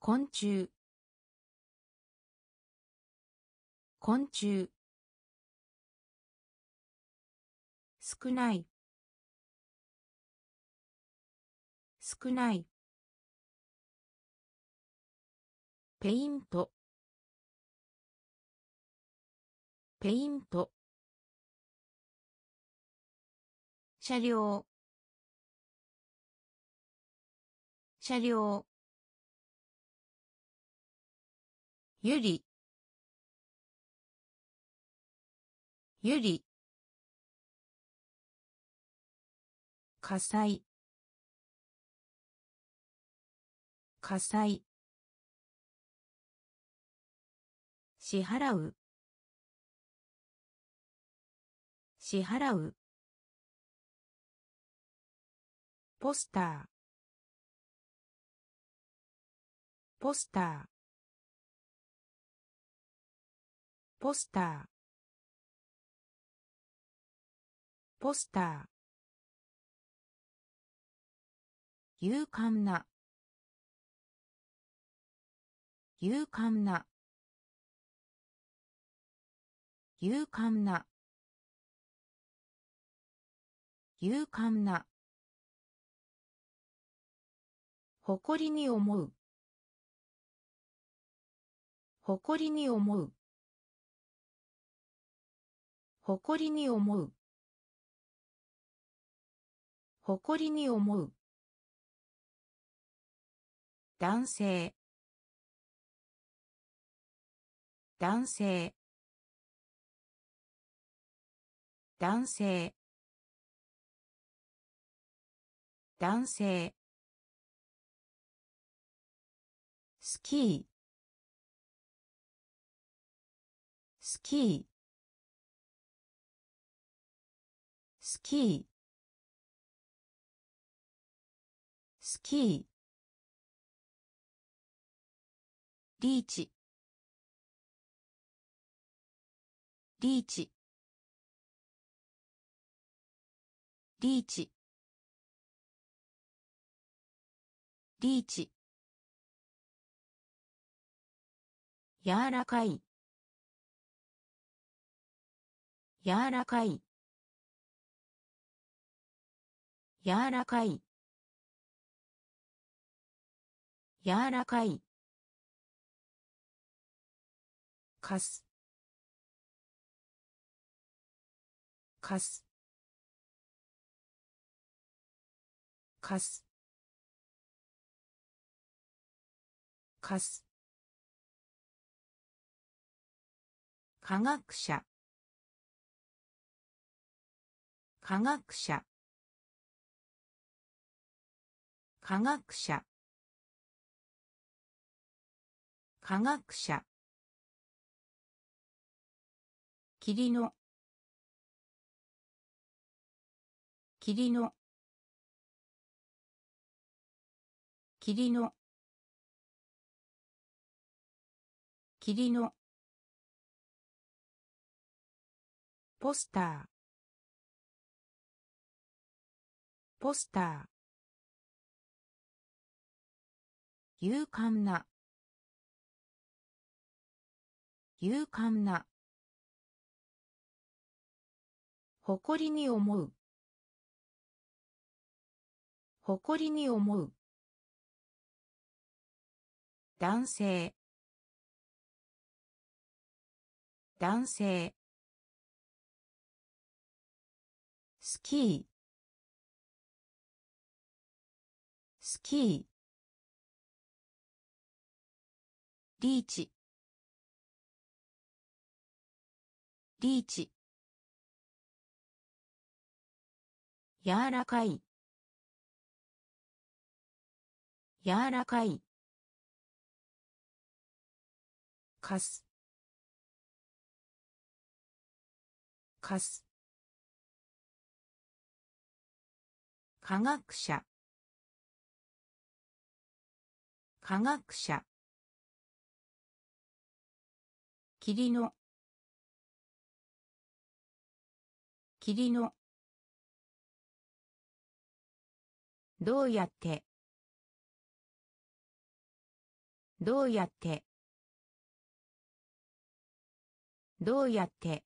昆虫。昆虫。少ない。少ない。ペイント。ペイント。車両。車両。ゆりゆり火災。火災。支払う。支払う。ポスター。ポスター。ポスター。ポスター。勇敢な。勇敢な。勇敢な。勇敢な。誇りに思う。誇りに思う。誇りに思う。誇りに思う。男性。男性。男性。男性。スキー。スキー。スキー。スキー。リーチ。リーチ。リーチ。リーチ。柔らかい。柔らかい。柔らかい。柔らかい。かす。かす。かす。かす。科学者。科学者。科学者。科学者。霧の。霧の。霧の。霧の。ポスター。ポスター。勇敢な。勇敢な。誇りに思う。誇りに思う。男性。男性。スキー。スキー。リーチ。リーチ。柔らかい。柔らかい。かす。かす。科学者。科学者。霧の。霧の。どうやって。どうやって。どうやって。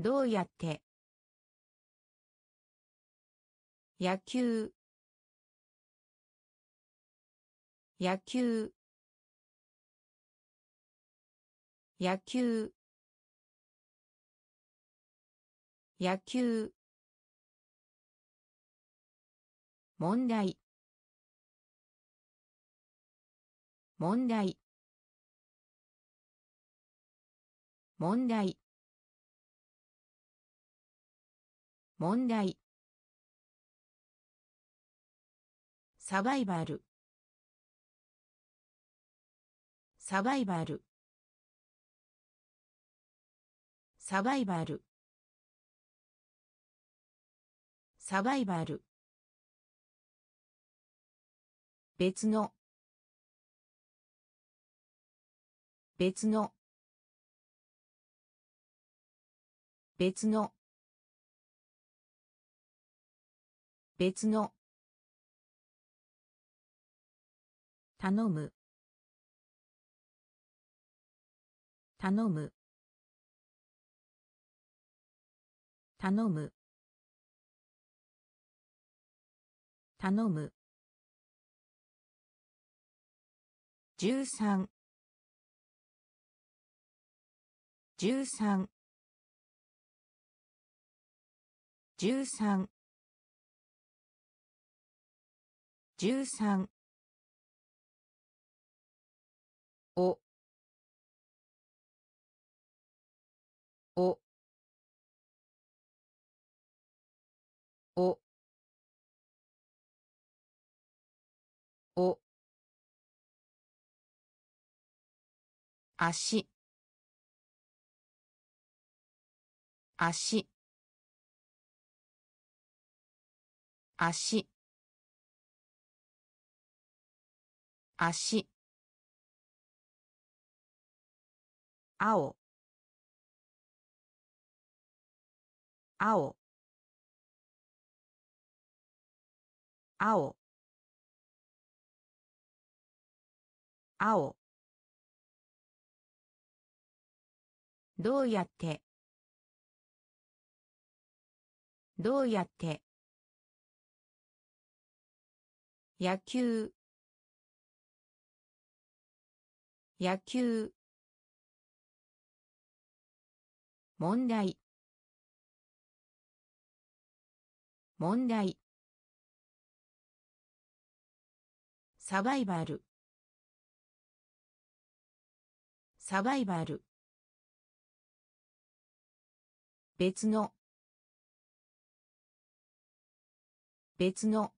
どうやって。野球。野球。野球。野球。問題。問題。問題。問題。サバイバル。サバイバル。サバイバル。サバイバル。別の。別の。別の。別の。頼む。頼む。頼む。頼む。十三。十三。十三。十三。お。お。お。お。足。足。足。足。青。青。青。青。どうやって？どうやって？野球。野球。問題。問題。サバイバル。サバイバル。別の。別の。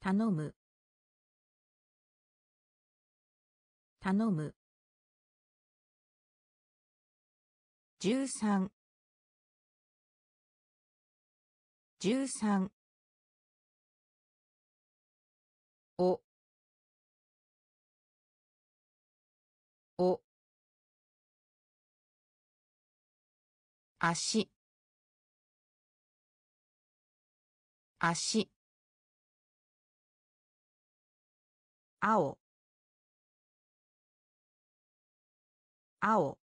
頼む。頼む。十三。十三。お。お。足。足。青。青。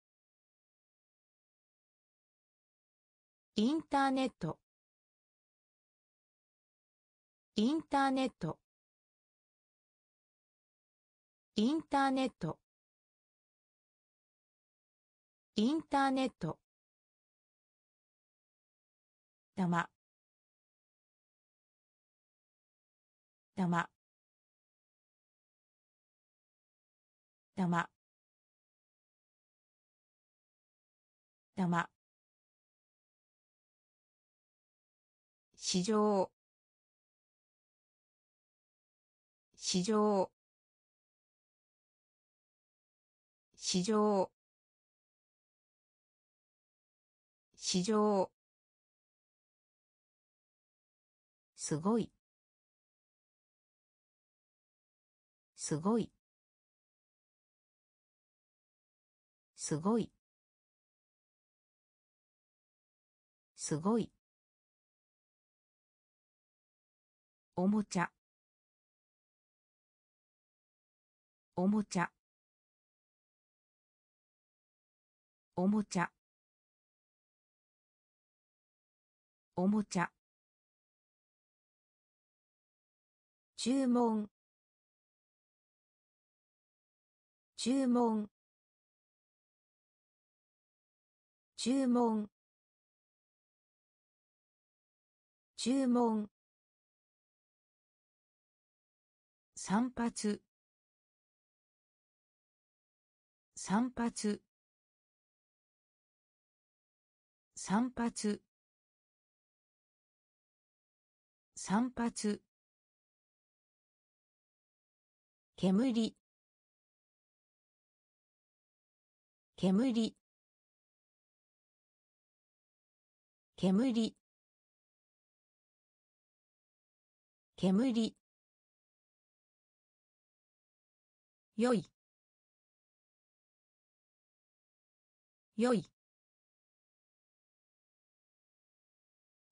インターネット。インターネット。インターネット。インターネット。玉玉玉玉市場。市場。市場。市場。すごい。すごい。すごい。すごい。おもちゃ。おもちゃ。おもちゃ。おもちゃ。注文。注文。注文。注文。散髪。散髪。散髪。散髪。煙。煙。煙。煙。よい。よい。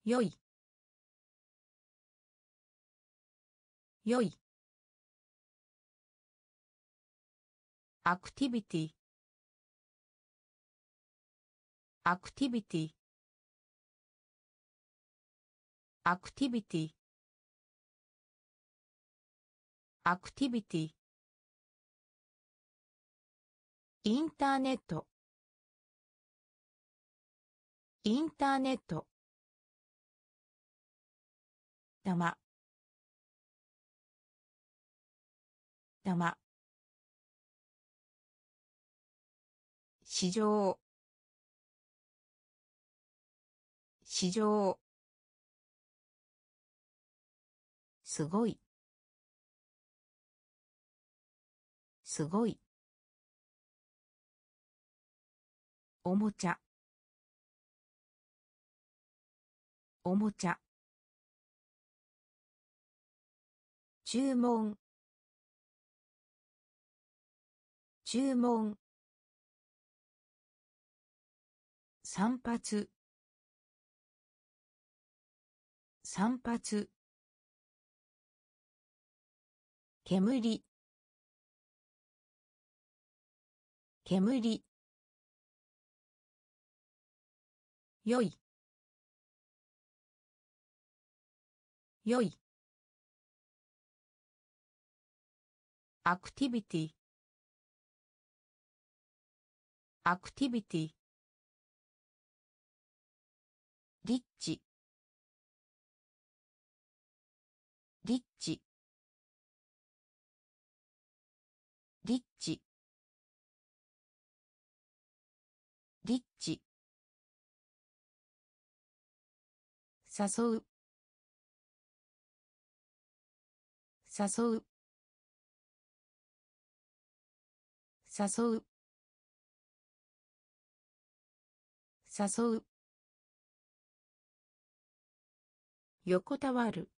よい。よい。アクティビティ。アクティビティ。アクティビティ。アクティビティ。インターネット。インターネット。玉玉市場。市場。すごい。すごい。おもちゃ。おもちゃ。注文。注文。散髪。散髪。煙。煙。よい。よい。アクティビティアクティビティリッチ。リッチ。誘う。誘う。誘う。誘う。横たわる。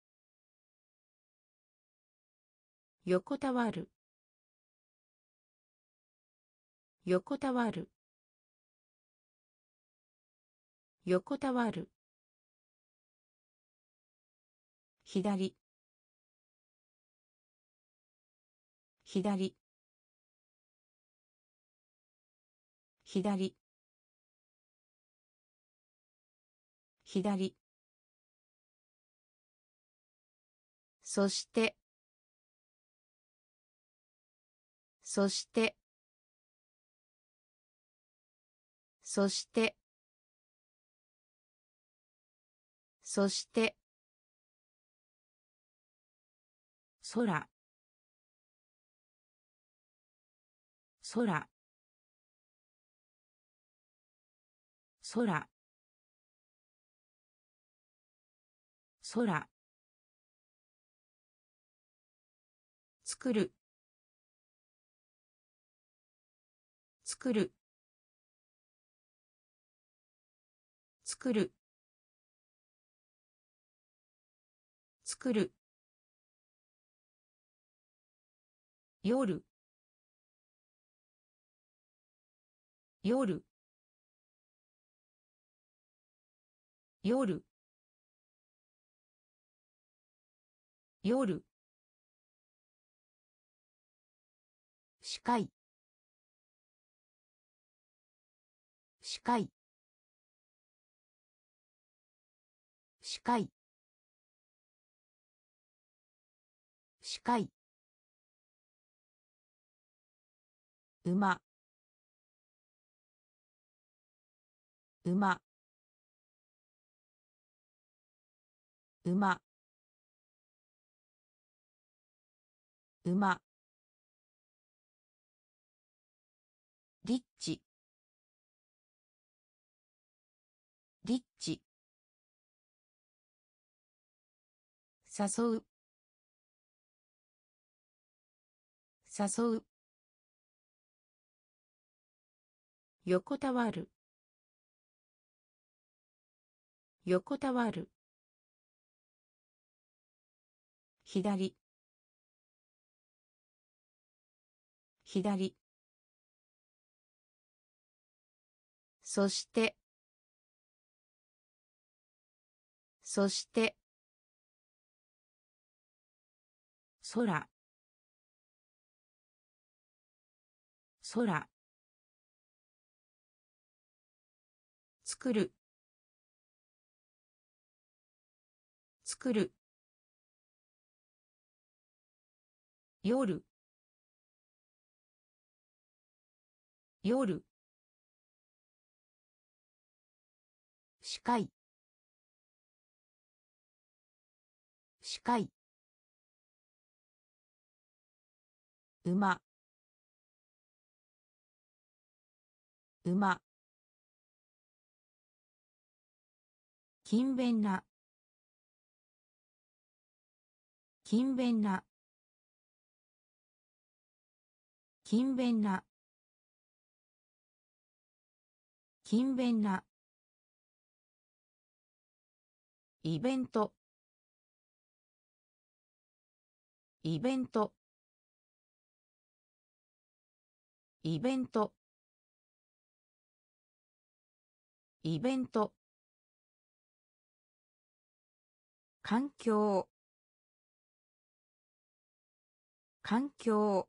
横たわる。横たわる。横たわる。左。左。左。左。そして。そして。そして。そして。空。空。空。空。作る。作る。作る。作る。夜。夜。夜。夜。視界。視界。視界。視界。馬。馬。馬。馬。リッチリッチ誘う。誘う。横たわる。横たわる。左。左。そして。そして。空。空。作る。作る。夜。夜。視界。視界。馬。馬。勤勉な。勤勉な。勤勉な。勤勉な。イベント。イベント。イベント。イベント。環境。環境。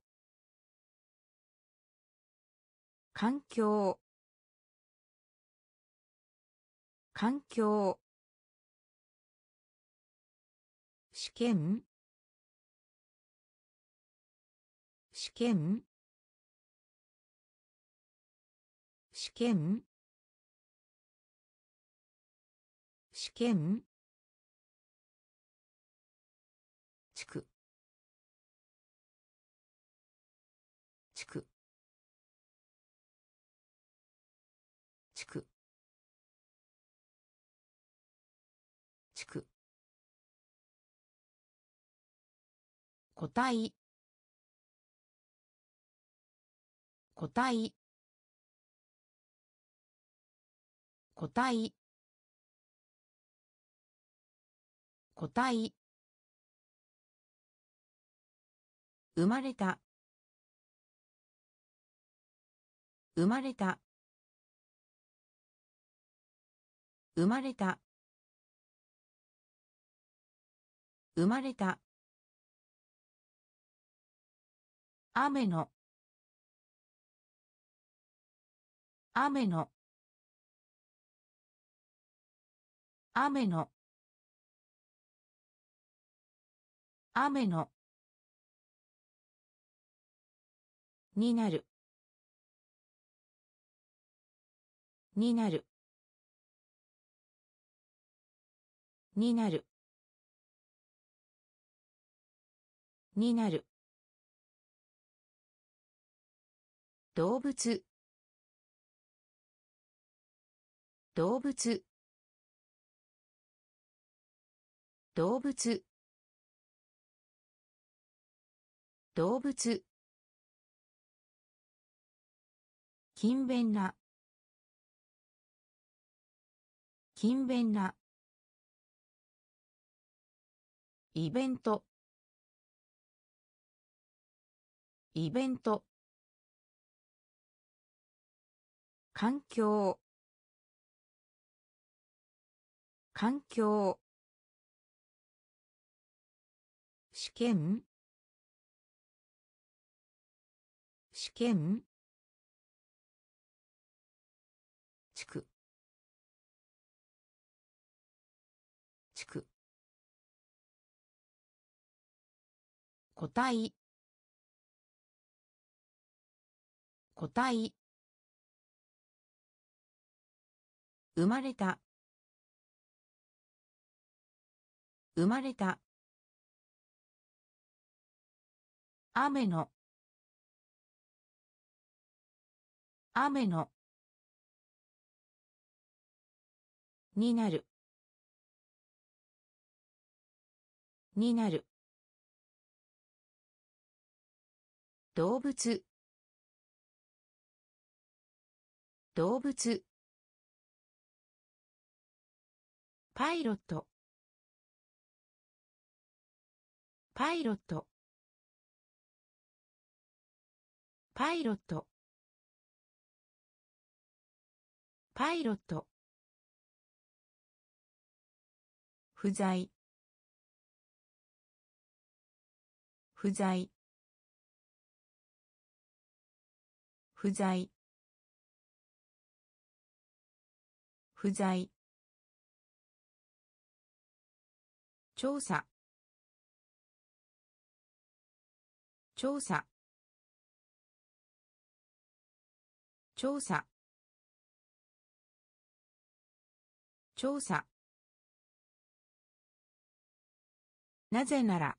環境。環境。試験。試験。試験。試験。個体個体個体個体生まれた。生まれた。生まれた。生まれた。雨の。雨の。雨の。雨の。になる。になる。になる。になる。動物。動物。動物。動物。勤勉な。勤勉な。イベント。イベント。環境。環境。試験。試験。地区。地区。個体。個体。生まれた。生まれた。雨の。雨の。になる。になる。動物。動物。パイロット。パイロット。パイロット。パイロット。不在。不在。不在。不在。調査。調査。調査。調査。なぜなら。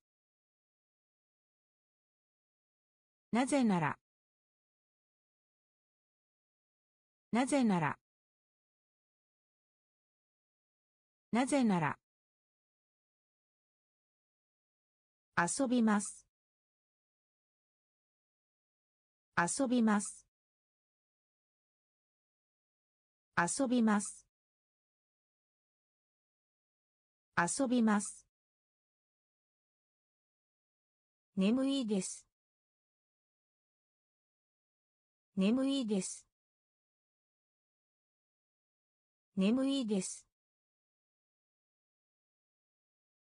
なぜなら。なぜなら。なぜなら。遊びます。遊びます。遊びます。遊びます。眠いです。眠いです。眠いです。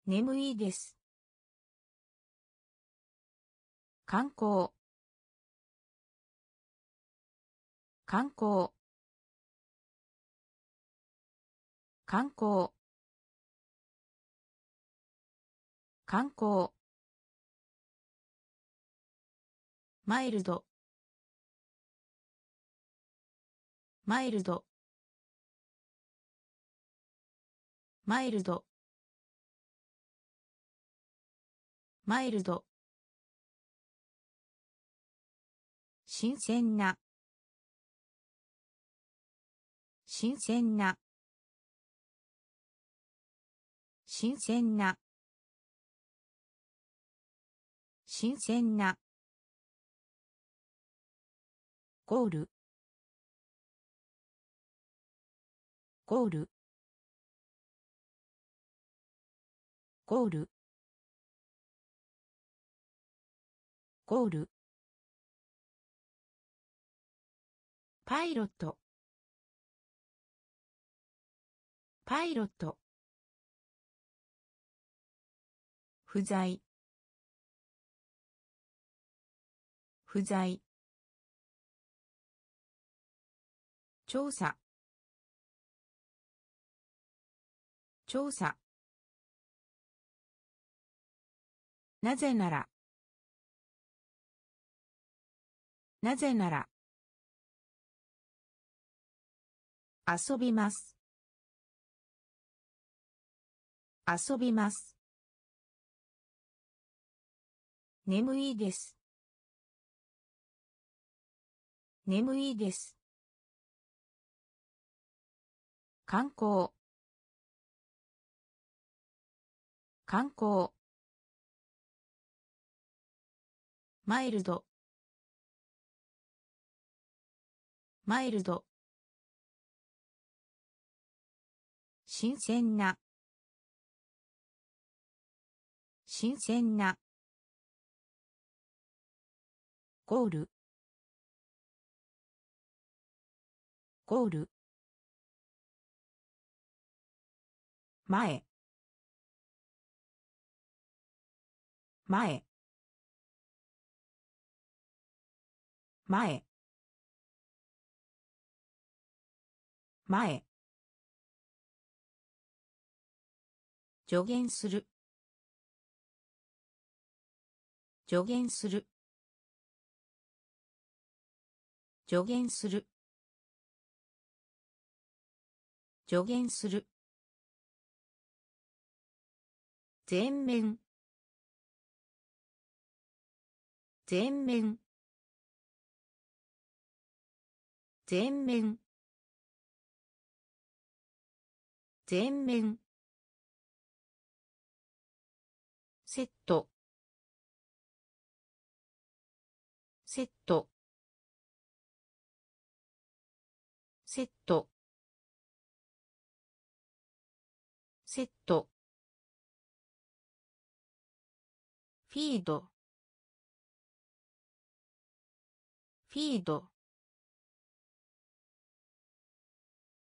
眠いです。観光。観光。観光。観光。マイルド。マイルド。マイルド。マイルド。新鮮な。新鮮な。新鮮な。新鮮な。ゴール。ゴール。ゴール。ゴール。パイロット。パイロット。不在。不在。調査。調査。なぜなら。なぜなら。遊びます。遊びます。眠いです。眠いです。観光。観光。マイルド。マイルド。新鮮な。新鮮な。ゴール。ゴール。前。前。前。前。助言する。助言する。助言する。助言する。全面。全面。全面。全面。セット。セット。セット。セット。フィード。フィード。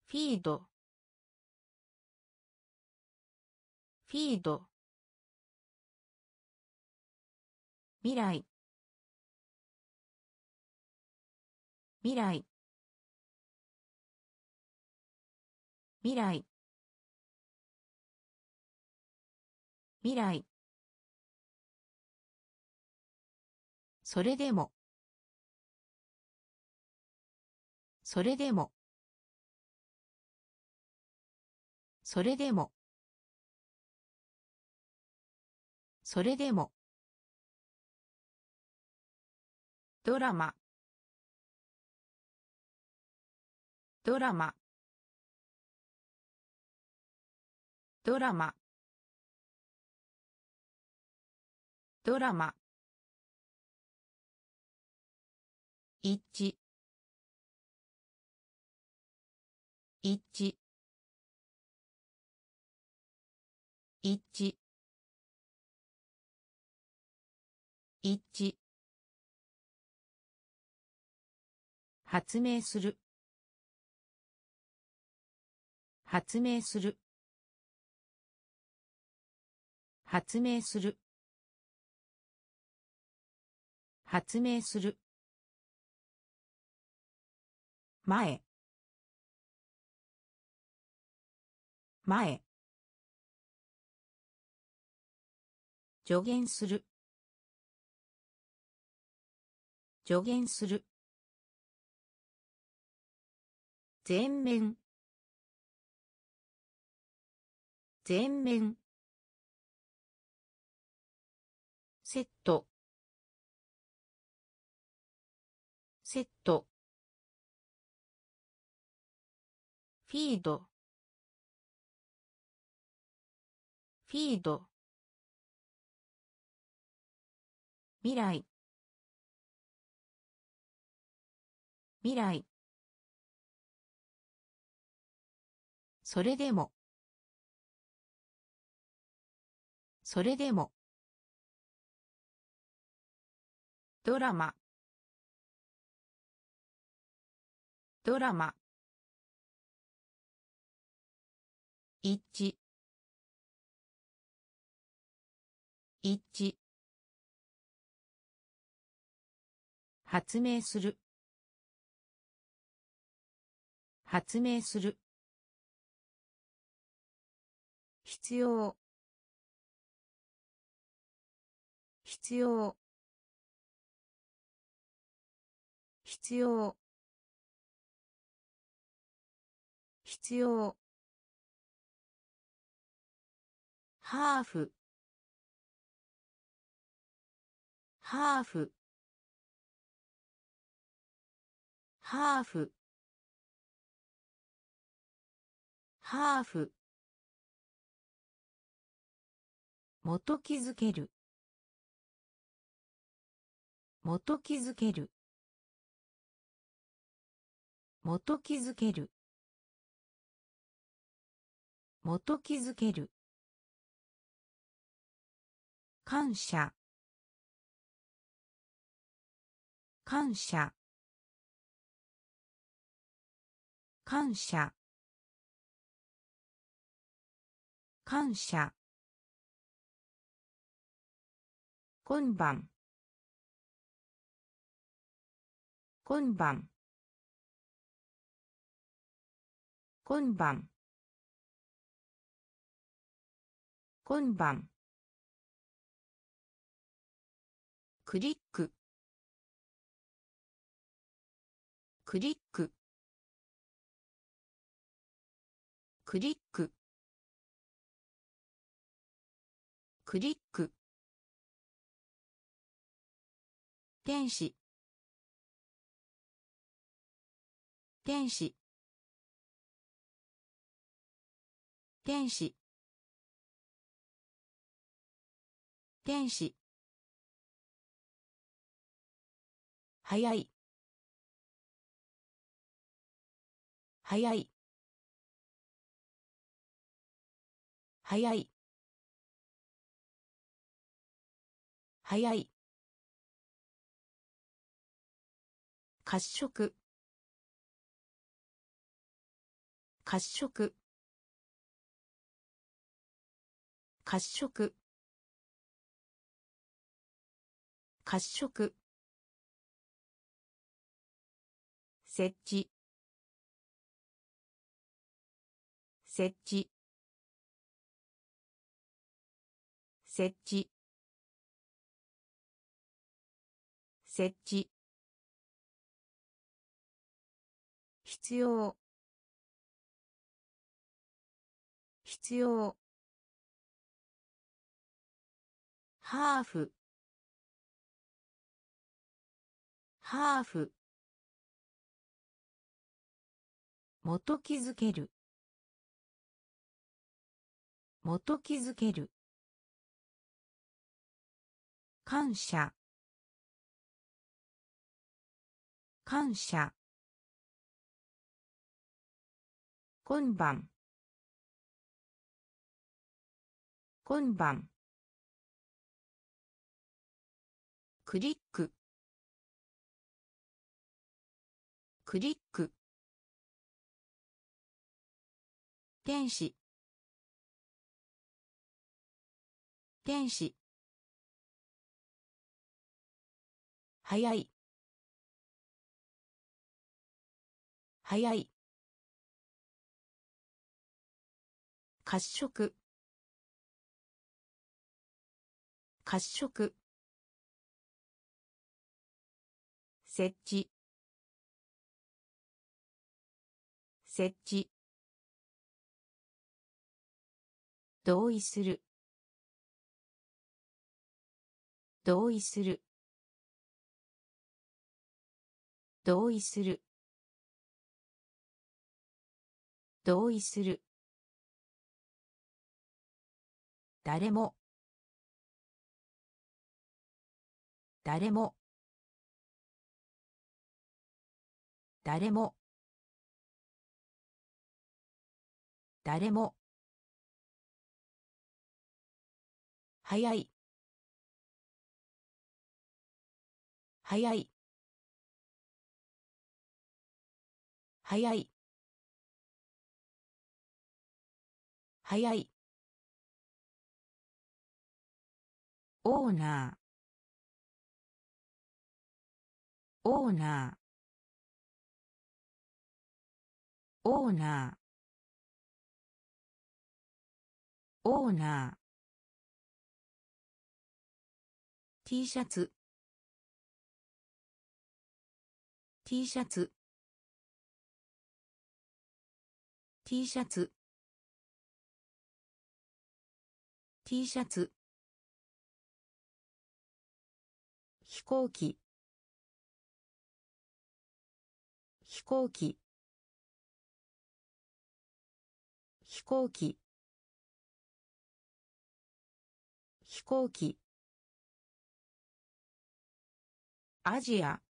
フィード。フィード。未来。未来。未来。未来。それでも。それでも。それでも。それでも。ドラマ。ドラマ。ドラマ。ドラマ。一。致一。致一。致一。致発明する。発明する。発明する。発明する。前。前。助言する。助言する。全面。全面。セット。セット。フィード。フィード。未来。未来。それでも。それでも。ドラマ。ドラマ。一致。一致。発明する。発明する。必要。必要。必要。必要。ハーフ。ハーフ。ハーフ。ハーフ。元気づける。元気づける。元気づける。元気づける。感謝。感謝。感謝。感謝。今晩。今晩。今晩。今晩。クリック。クリック。クリック。クリック。天使。天使。天使。天使。早い。早い。早い。早い。褐色。褐色。褐色。褐色。設置。設置。設置。設置。必要。必要。ハーフ。ハーフ。元気づける。元気づける。感謝。感謝。今晩。今晩。クリック。クリック。天使天使早い。早い。褐色。褐色。設置。設置。同意する。同意する。同意する。同意する。誰も。誰も。誰も。誰も。早い。早い。早い。早い。オーナー。オーナー。オーナー。オーナー。T シャツ。T シャツ。T シャツ。T シャツ。飛行機。飛行機。飛行機。飛行機。アジア。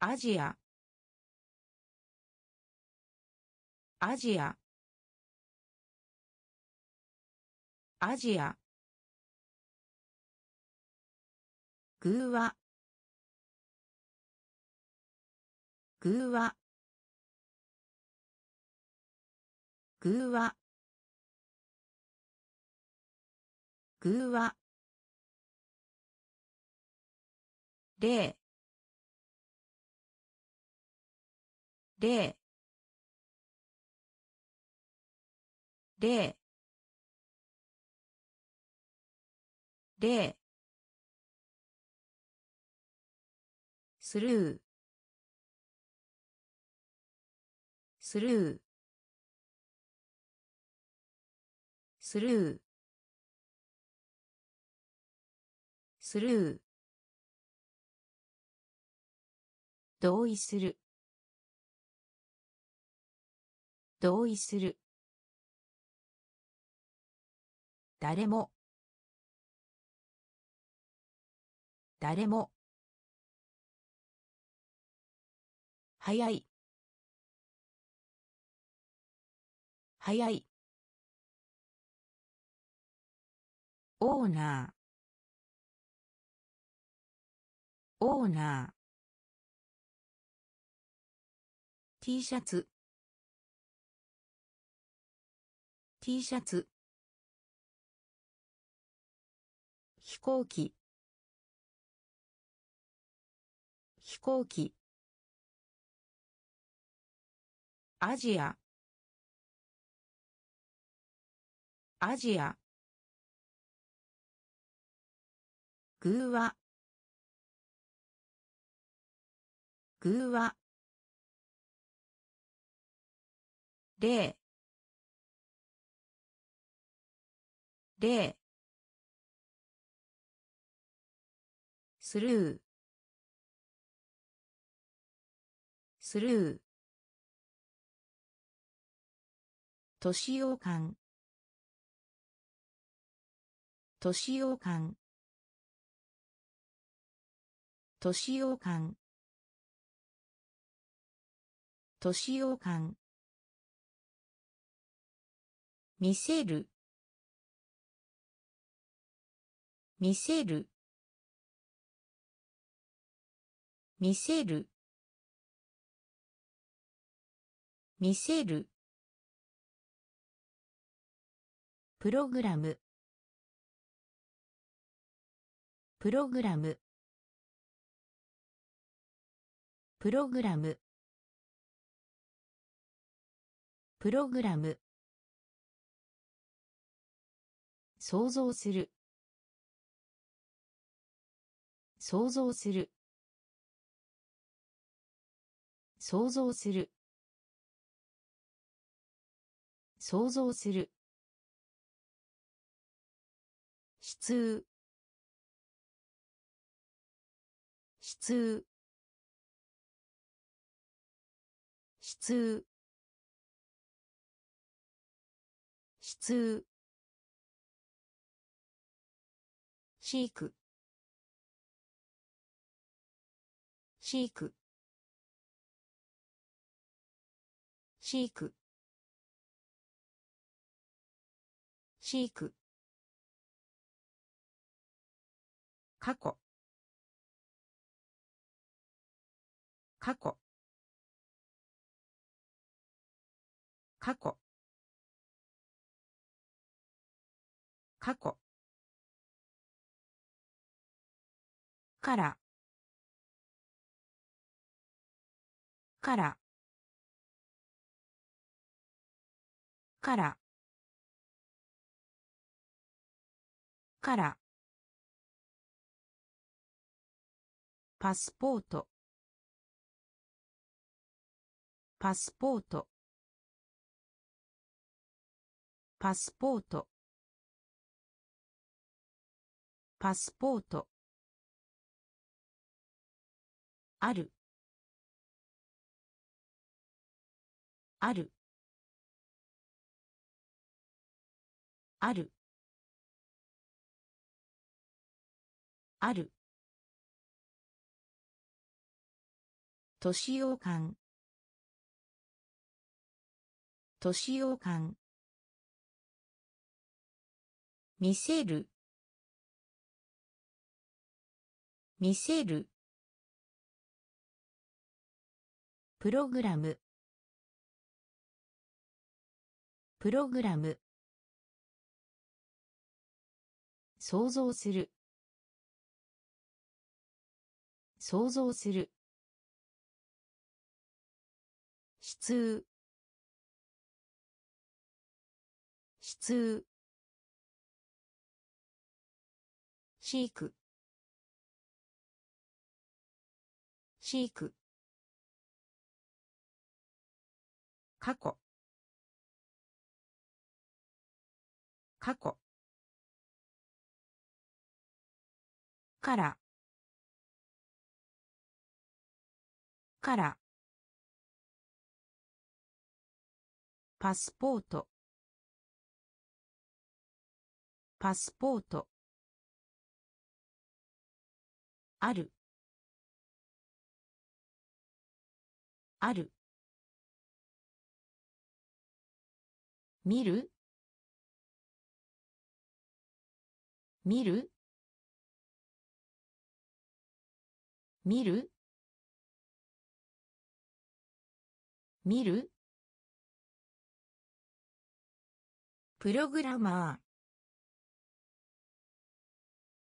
アジア。アジア。アジア。グーワグーワグーワグーワ例例例例スルー。スルー。スルー。スルー。同意する。同意する。誰も。誰も。早い。早い。オーナー。オーナー。T シャツ。T シャツ。飛行機。飛行機。アジア。アジア。グーワグーワ例。例。スルー。スルー。都市洋館都市洋館都市洋館都市洋館見せる。見せる。見せる。見せる。プログラム。プログラム。プログラム。プログラム。想像する。想像する。想像する。想像する。質。質。支通支通飼育飼育飼育飼育過去。過去。過去。過去。から。から。から。から。パスポート。パスポート。パスポート。パスポート。ある。ある。ある。ある。年用感年用感見せる。見せる。プログラム。プログラム。想像する。想像する。しつうしつう飼育飼く過去。過去。から。から。パスポート。パスポート。ある。ある。見る。見る。見る。見る。プログラマー。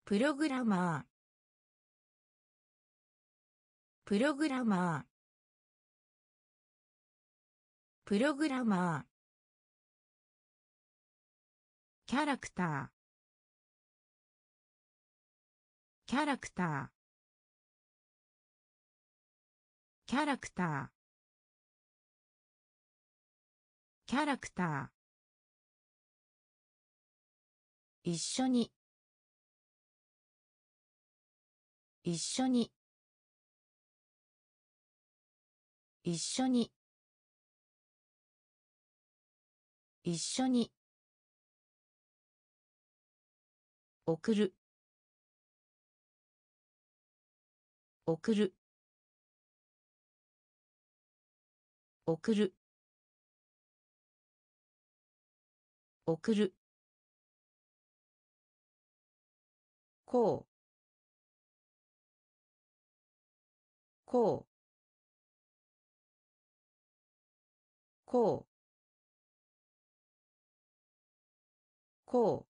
プログラマー。プログラマー。プログラマー。キャラクター。キャラクター。キャラクター。キャラクター。一緒に。一緒に。一緒に。一緒に。送る。送る。送る。送る。こう。こう。こう。こう。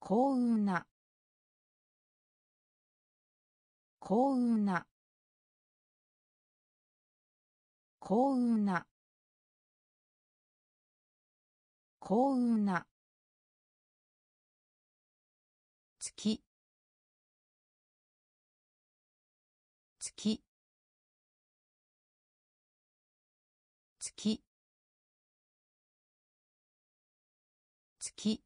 幸運な。幸運な。幸運な。幸運な。月。月。月。月。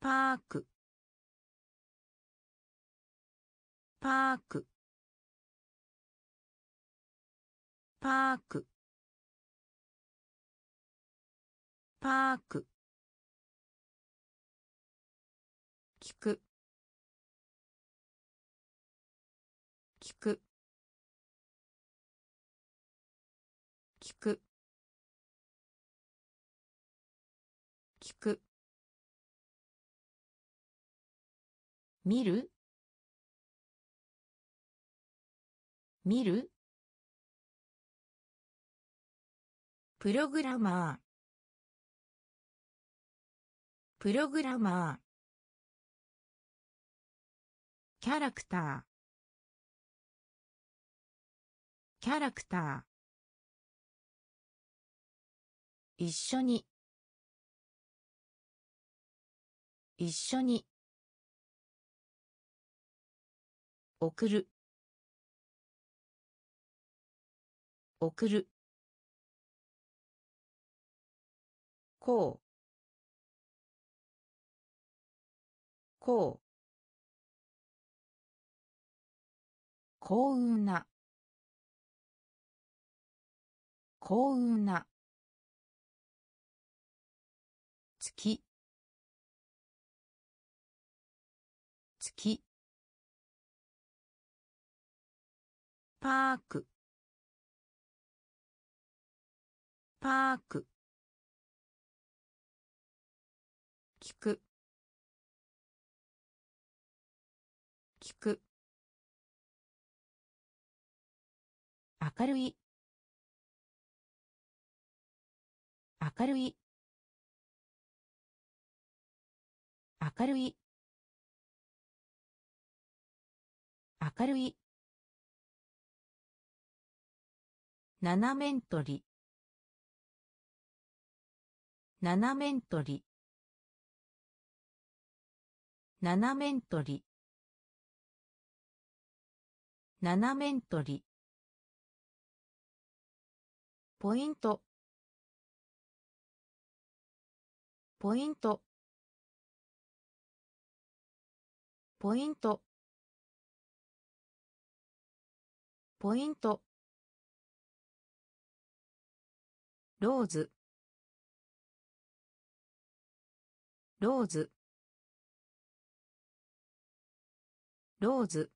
パーク。パーク。パーク。パーク。見る？見る？プログラマー。プログラマー。キャラクター。キャラクター。一緒に。一緒に。送る。送る。こう。こう。幸運な。幸運な。月。パーク。パーク。聞く。聞く。明るい。明るい。明るい。明るい。七面取り。七面取り。七面取り。七面取り。ポイント。ポイント。ポイント。ポイント。ローズ。ローズ。ローズ。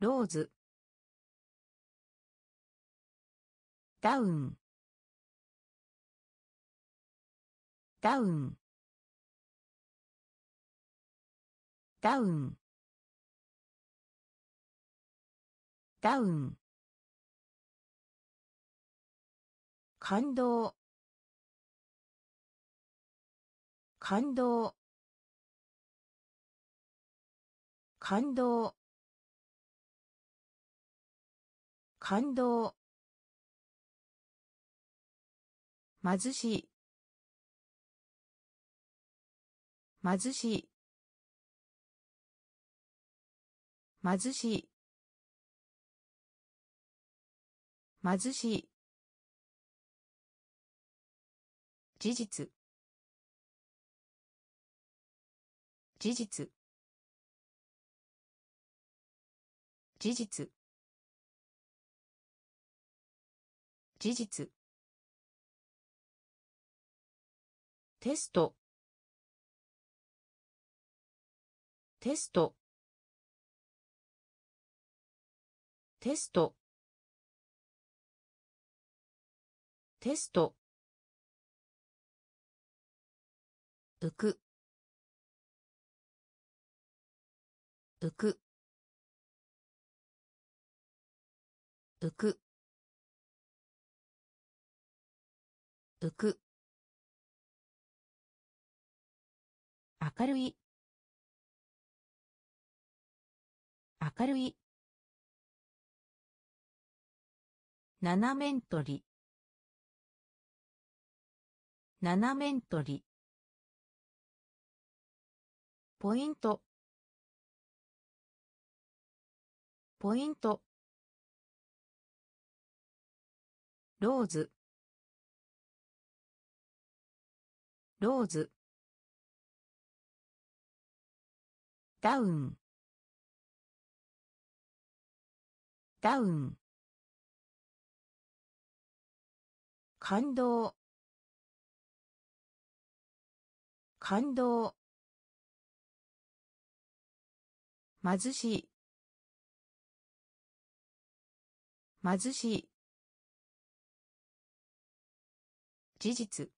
ローズ。ダウン。ダウン。ダウン。ダウン。感動。感動。感動。感動。貧しい。貧しい。貧しい。貧しい。事実。事実。事実。事実。テスト。テスト。テスト。テスト。浮く。浮く。浮く。浮く。明るい。明るい。七面取り。七面取り。ポイント。ポイント。ローズ。ローズ。ダウン。ダウン。感動。感動。貧しい。貧しい。事実。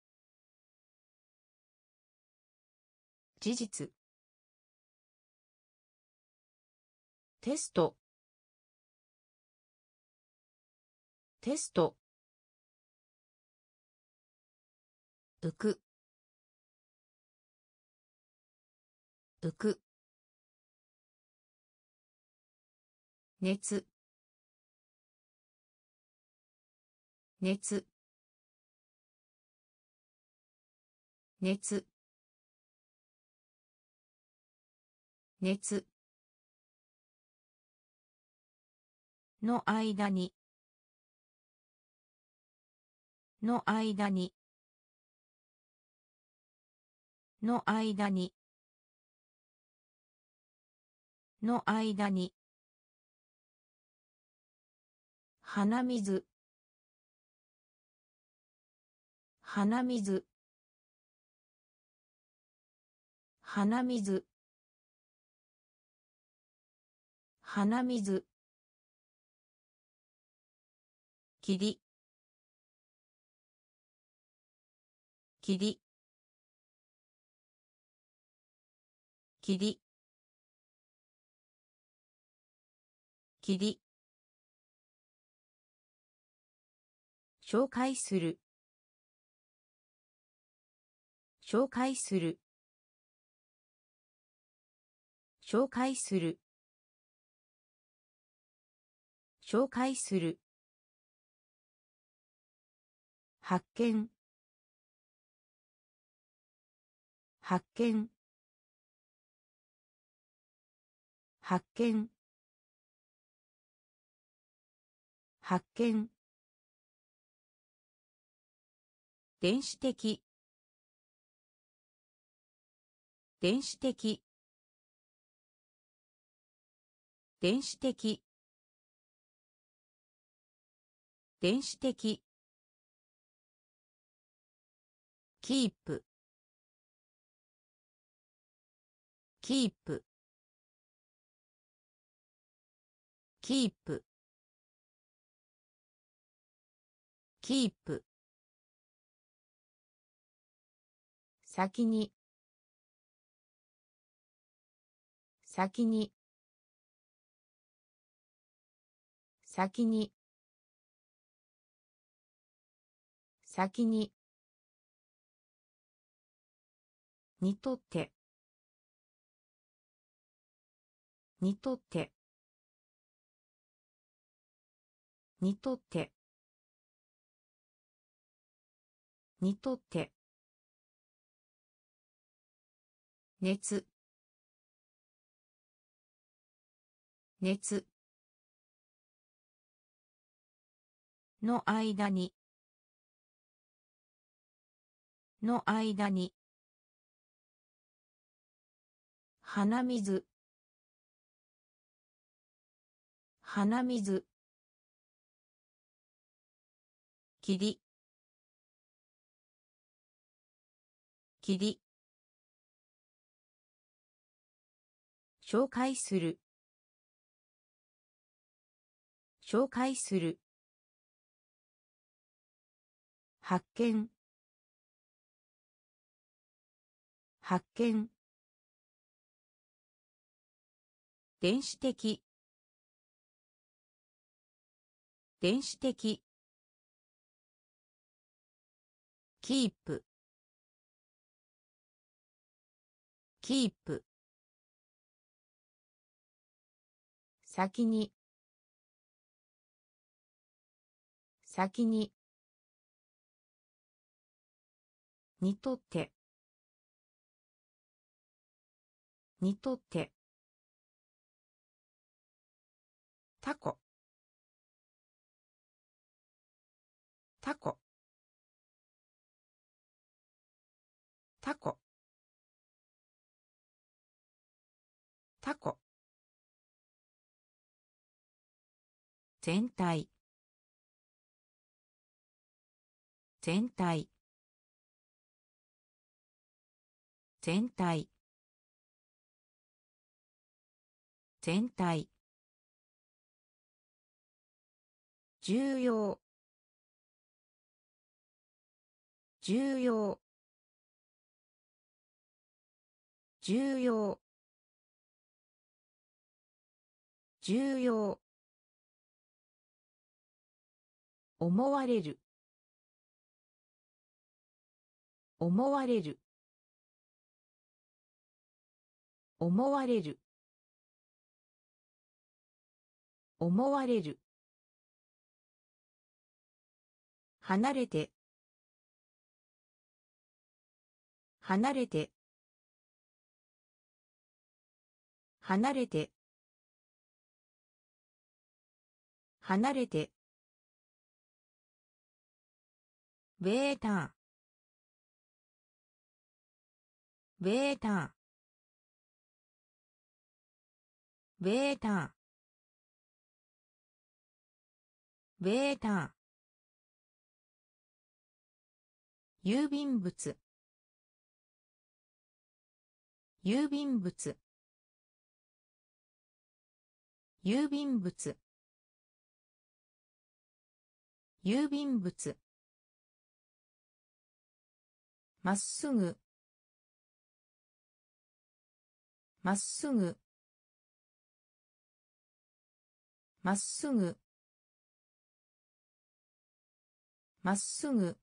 事実。テスト。テスト。浮く。浮く。熱。熱。熱。熱。の間に。の間に。の間に。の間に。鼻水。鼻水。鼻水。鼻水。霧。霧。霧。霧。紹介する。紹介する。紹介する。紹介する。発見。発見。発見。発見。電子的。電子的。電子的。電子的。キープ。キープ。キープ。キープ。先に。先に。先に。先に。にとって。にとって。にとって。にとって。熱。熱。の間に。の間に。鼻水。鼻水。霧。霧。紹介する。紹介する。発見。発見。電子的。電子的。キープ。キープ。先に。先に。にとって。にとって。タコ。タコ。タコ。タコ。全体。全体。全体。全体。重要。重要。重要。重要。思われる。思われる。思われる。思われる。離れて。離れて。離れて。離れて。ベータベータベータベーター郵便物。郵便物。郵便物。郵便物。まっすぐ。まっすぐ。まっすぐ。まっすぐ。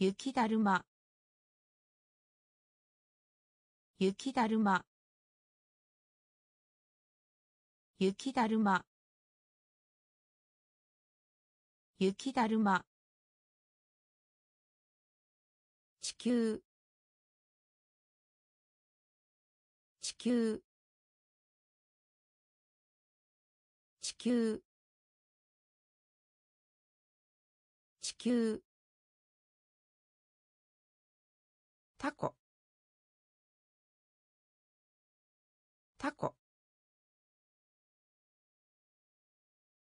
雪だるま。雪だるま。雪だるま。雪だるま。球地球地球地球タコタコ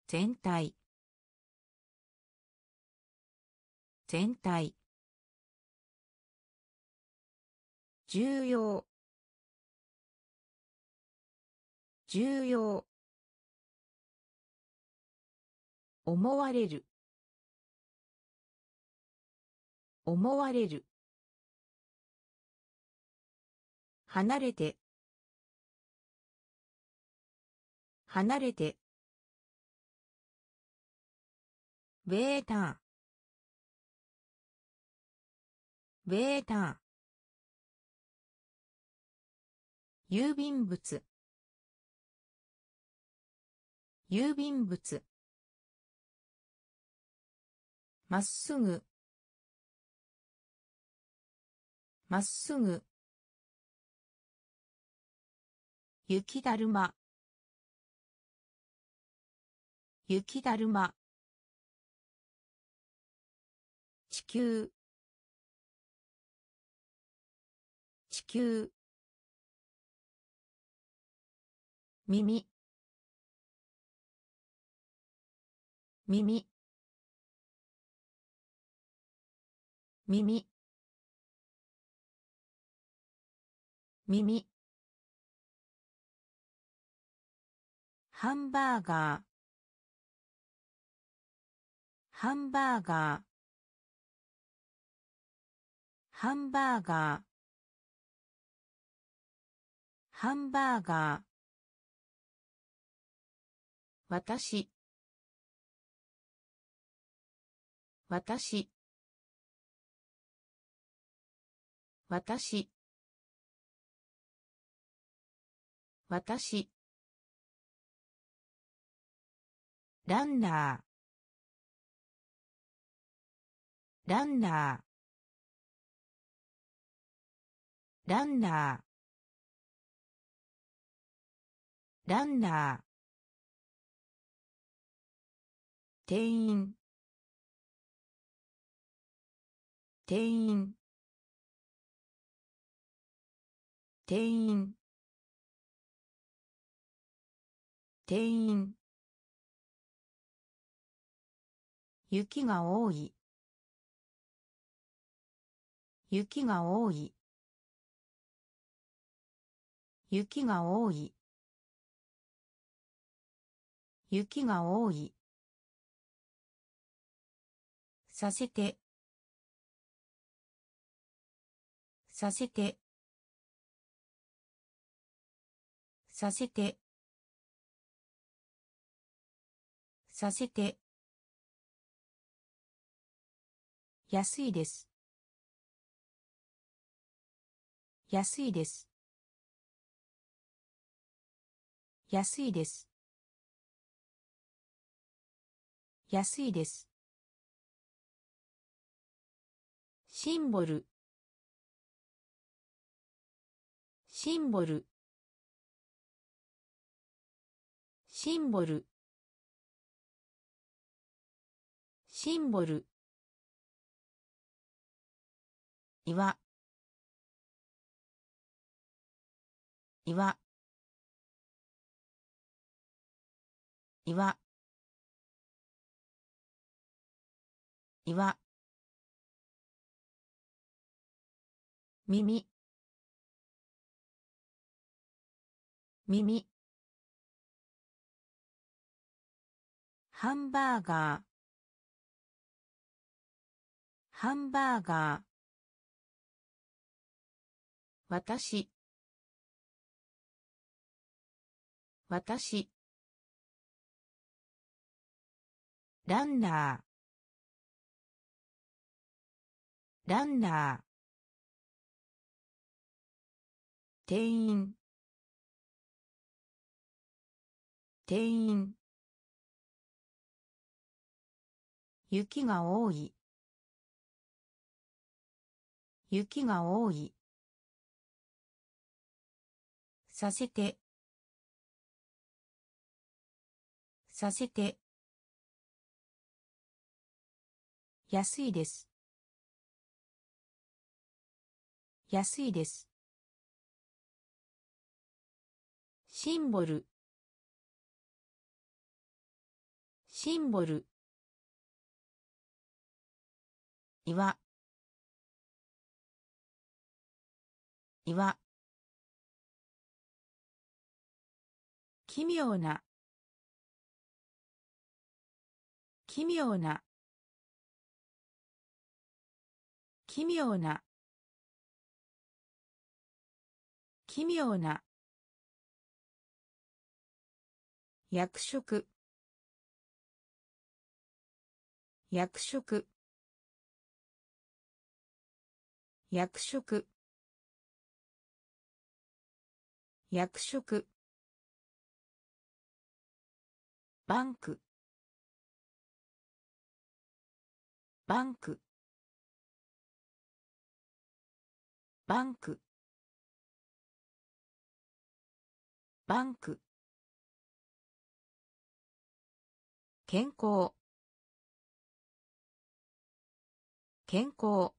全体全体重要。重要。思われる。思われる。離れて。離れて。ベータベータ郵便物。郵便物。まっすぐ。まっすぐ。雪だるま。雪だるま。地球。地球。耳。耳。耳。耳。ハンバーガー。ハンバーガー。ハンバーガー。ハンバーガー。私。私。私。私。ランナー。ランナー。ランナー。ランナー。店員。店員。店員。店員。雪が多い。雪が多い。雪が多い。雪が多い。させて。させて。させて。させて。安いです。安いです。安いです。安いです。シンボル。シンボル。シンボル。シンボル。岩。岩。岩。岩。耳。耳。ハンバーガー。ハンバーガー。私。私。ランナー。ランナー。店員。店員。雪が多い。雪が多い。させて。させて。安いです。安いです。シンボル。シンボル。岩。岩。奇妙な。奇妙な。奇妙な。奇妙な。役職。役職。役職。役職。バンク。バンク。バンク。バンク。健康。健康。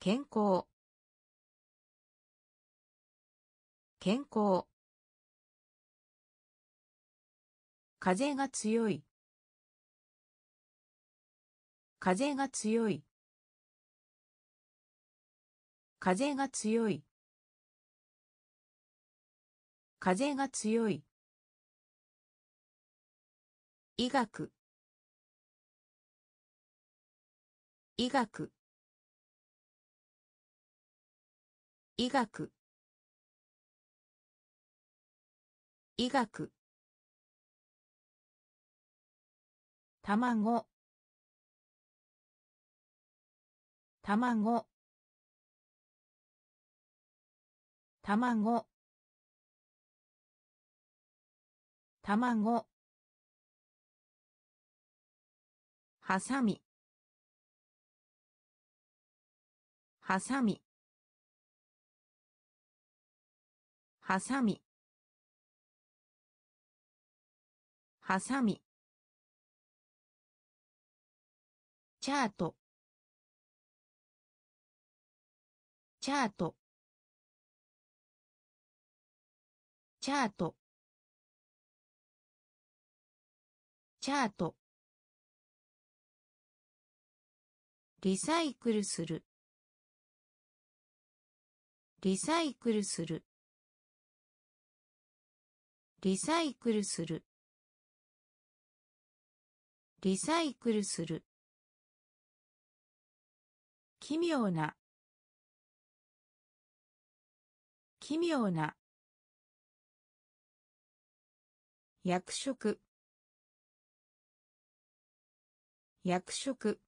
健康。健康。風が強い。風が強い。風が強い。風が強い。医学。医学。医学。医学。卵。卵。卵。卵。はさみはさみはさみはさみチャート。チャート。チャート。チャート。リサイクルする。リサイクルする。リサイクルする。リサイクルする。奇妙な。奇妙な。役職役職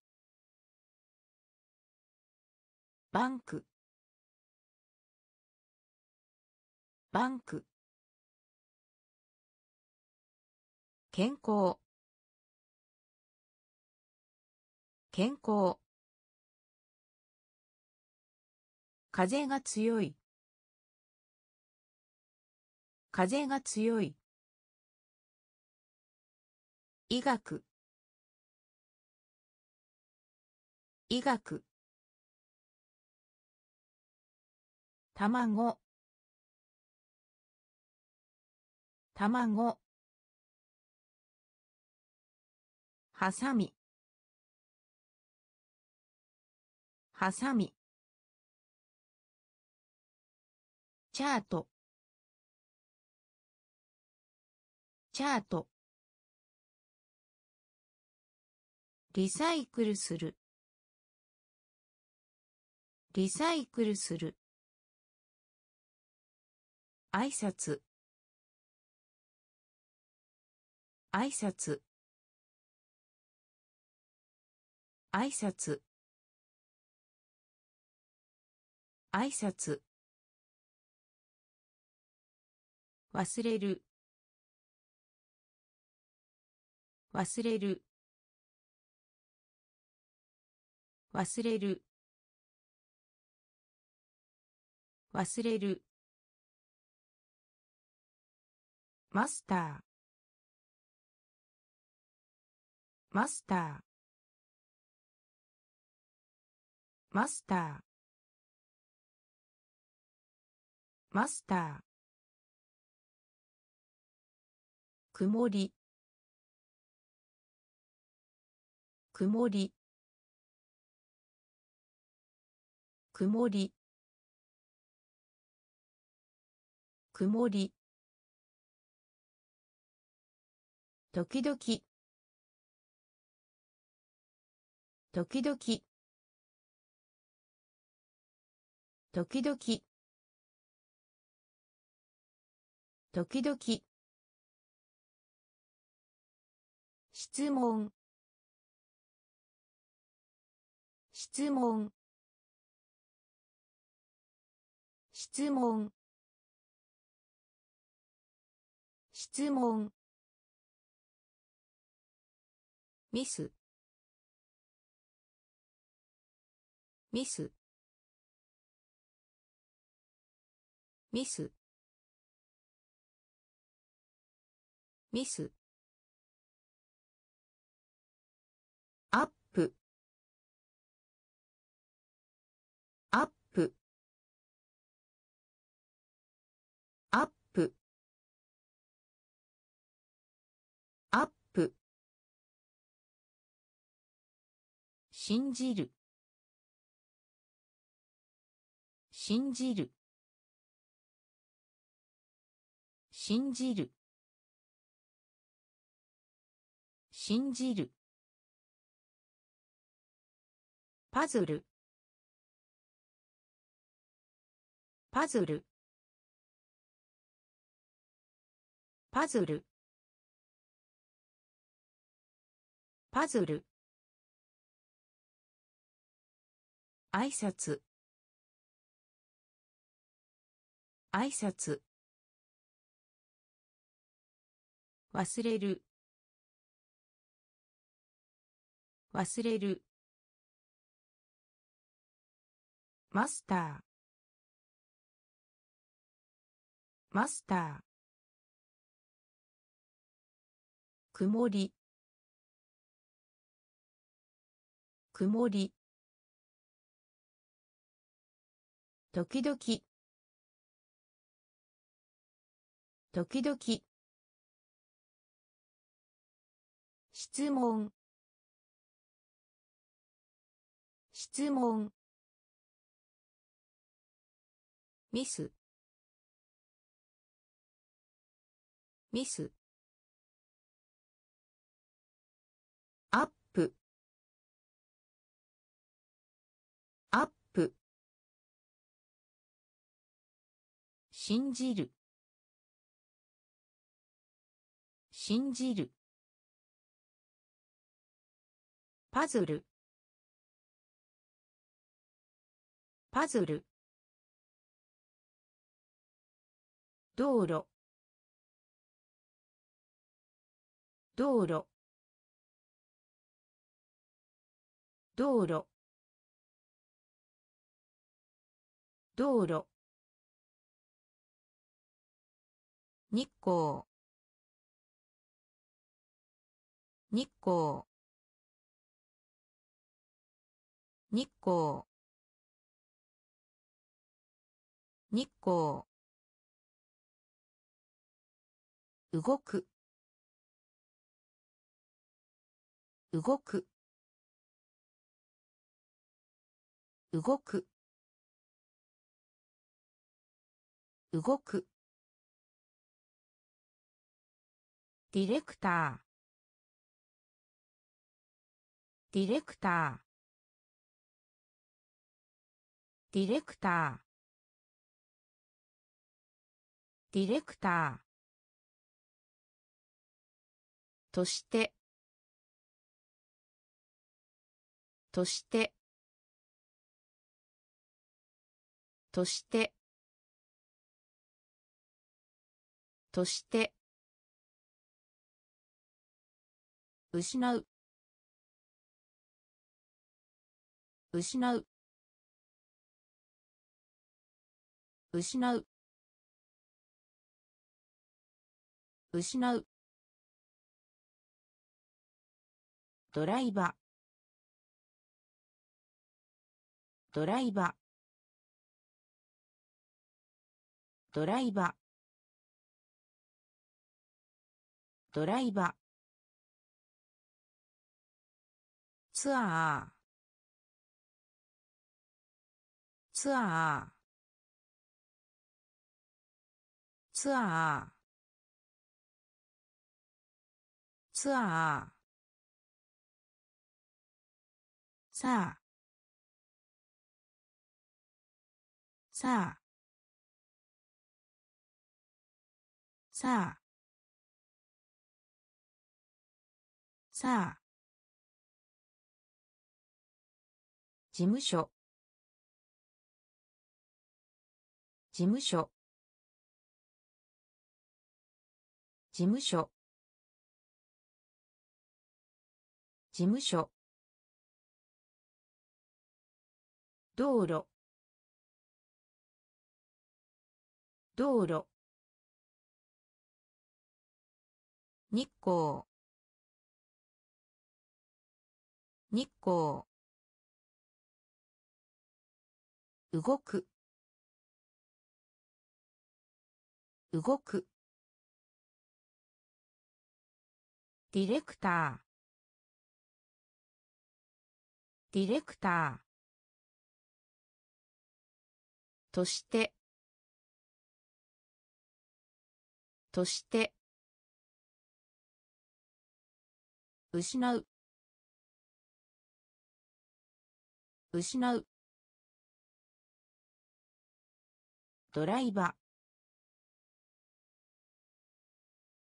バンク。バンク。健康。健康。風が強い。風が強い。医学。医学。卵。卵。はさみはさみチャート。チャート。リサイクルする。リサイクルする。挨拶。挨拶。挨拶。挨拶。忘れる。忘れる。忘れる。忘れる。マスター。マスター。マスター。マスター。曇り。曇り。曇り。曇り。時々。時々。時々。時々。質問。質問。質問。質問。ミス。ミス。ミス。ミス。信じる。信じる。信じる。信じる。パズル。パズル。パズル。パズル。挨拶。挨拶。忘れる。忘れる。マスター。マスター。曇り。曇り。時々。時々。質問。質問。ミス。ミス。信じる。信じる。パズル。パズル。道路。道路。道路。道路。日光。日光。日光。日光。動く。動く。動く。動く。ディレクター。ディレクター。ディレクター。ディレクター。として。として。として。として。失う。失う。失う。失う。ドライバー。ドライバー。ドライバー。ドライバー。ツアーツアーツアーツアーさあさあさあさあ事務所。事務所。事務所。事務所。道路。道路。日光。日光。動く。動く。ディレクター。ディレクター。として。として。失う。失う。ドライバー。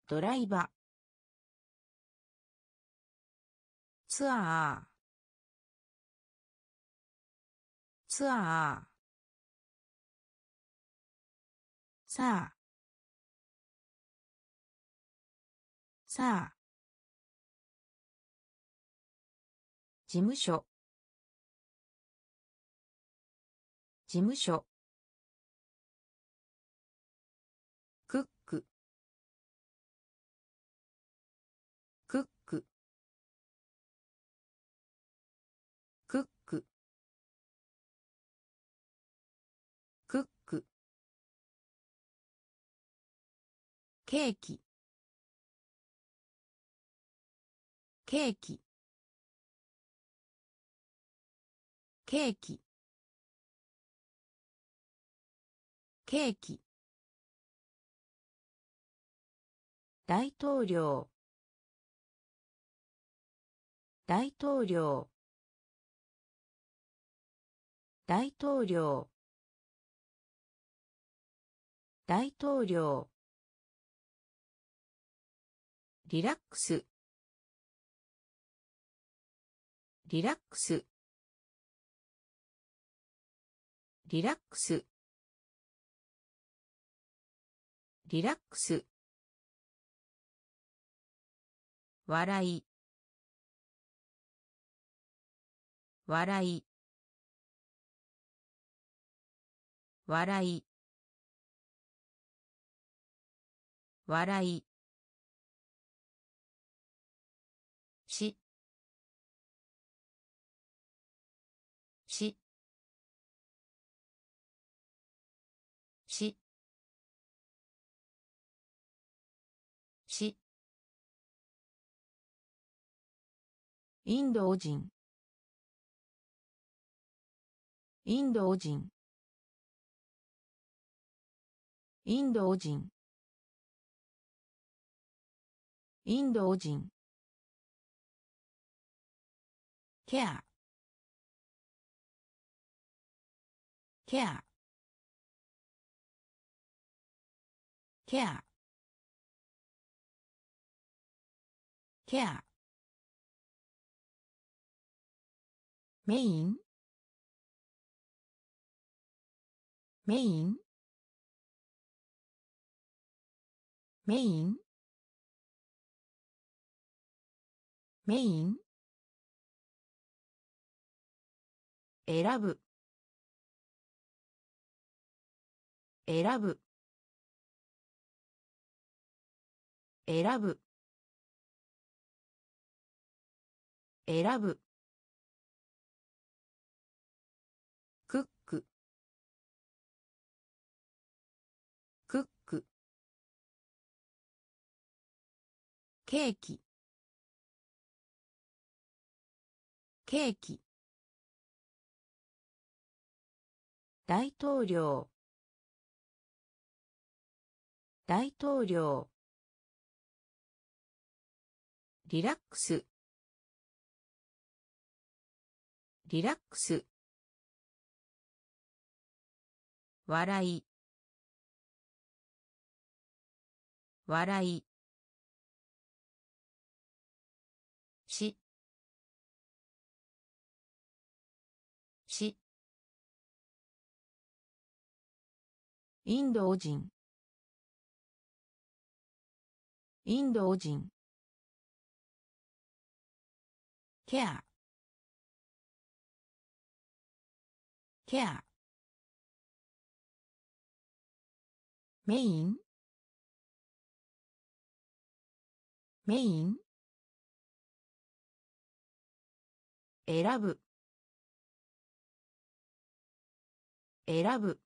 ドライバー。ツアー。ツアー。さあ。さあ。事務所。事務所。ケーキ。ケーキ。ケーキ。ケーキ。大統領。大統領。大統領。大統領。リラックス。リラックス。リラックス。リラックス。笑い。笑い。笑い。笑い。インド人。インド人。インド人。インド人。ケアケアケアケアメイン？メイン？メイン？メイン？選ぶ。選ぶ。選ぶ。選ぶ。ケーキ。ケーキ。大統領。大統領。リラックス。リラックス。笑い。笑い。インド人。インド人。ケアケアメインメイン選ぶ。選ぶ。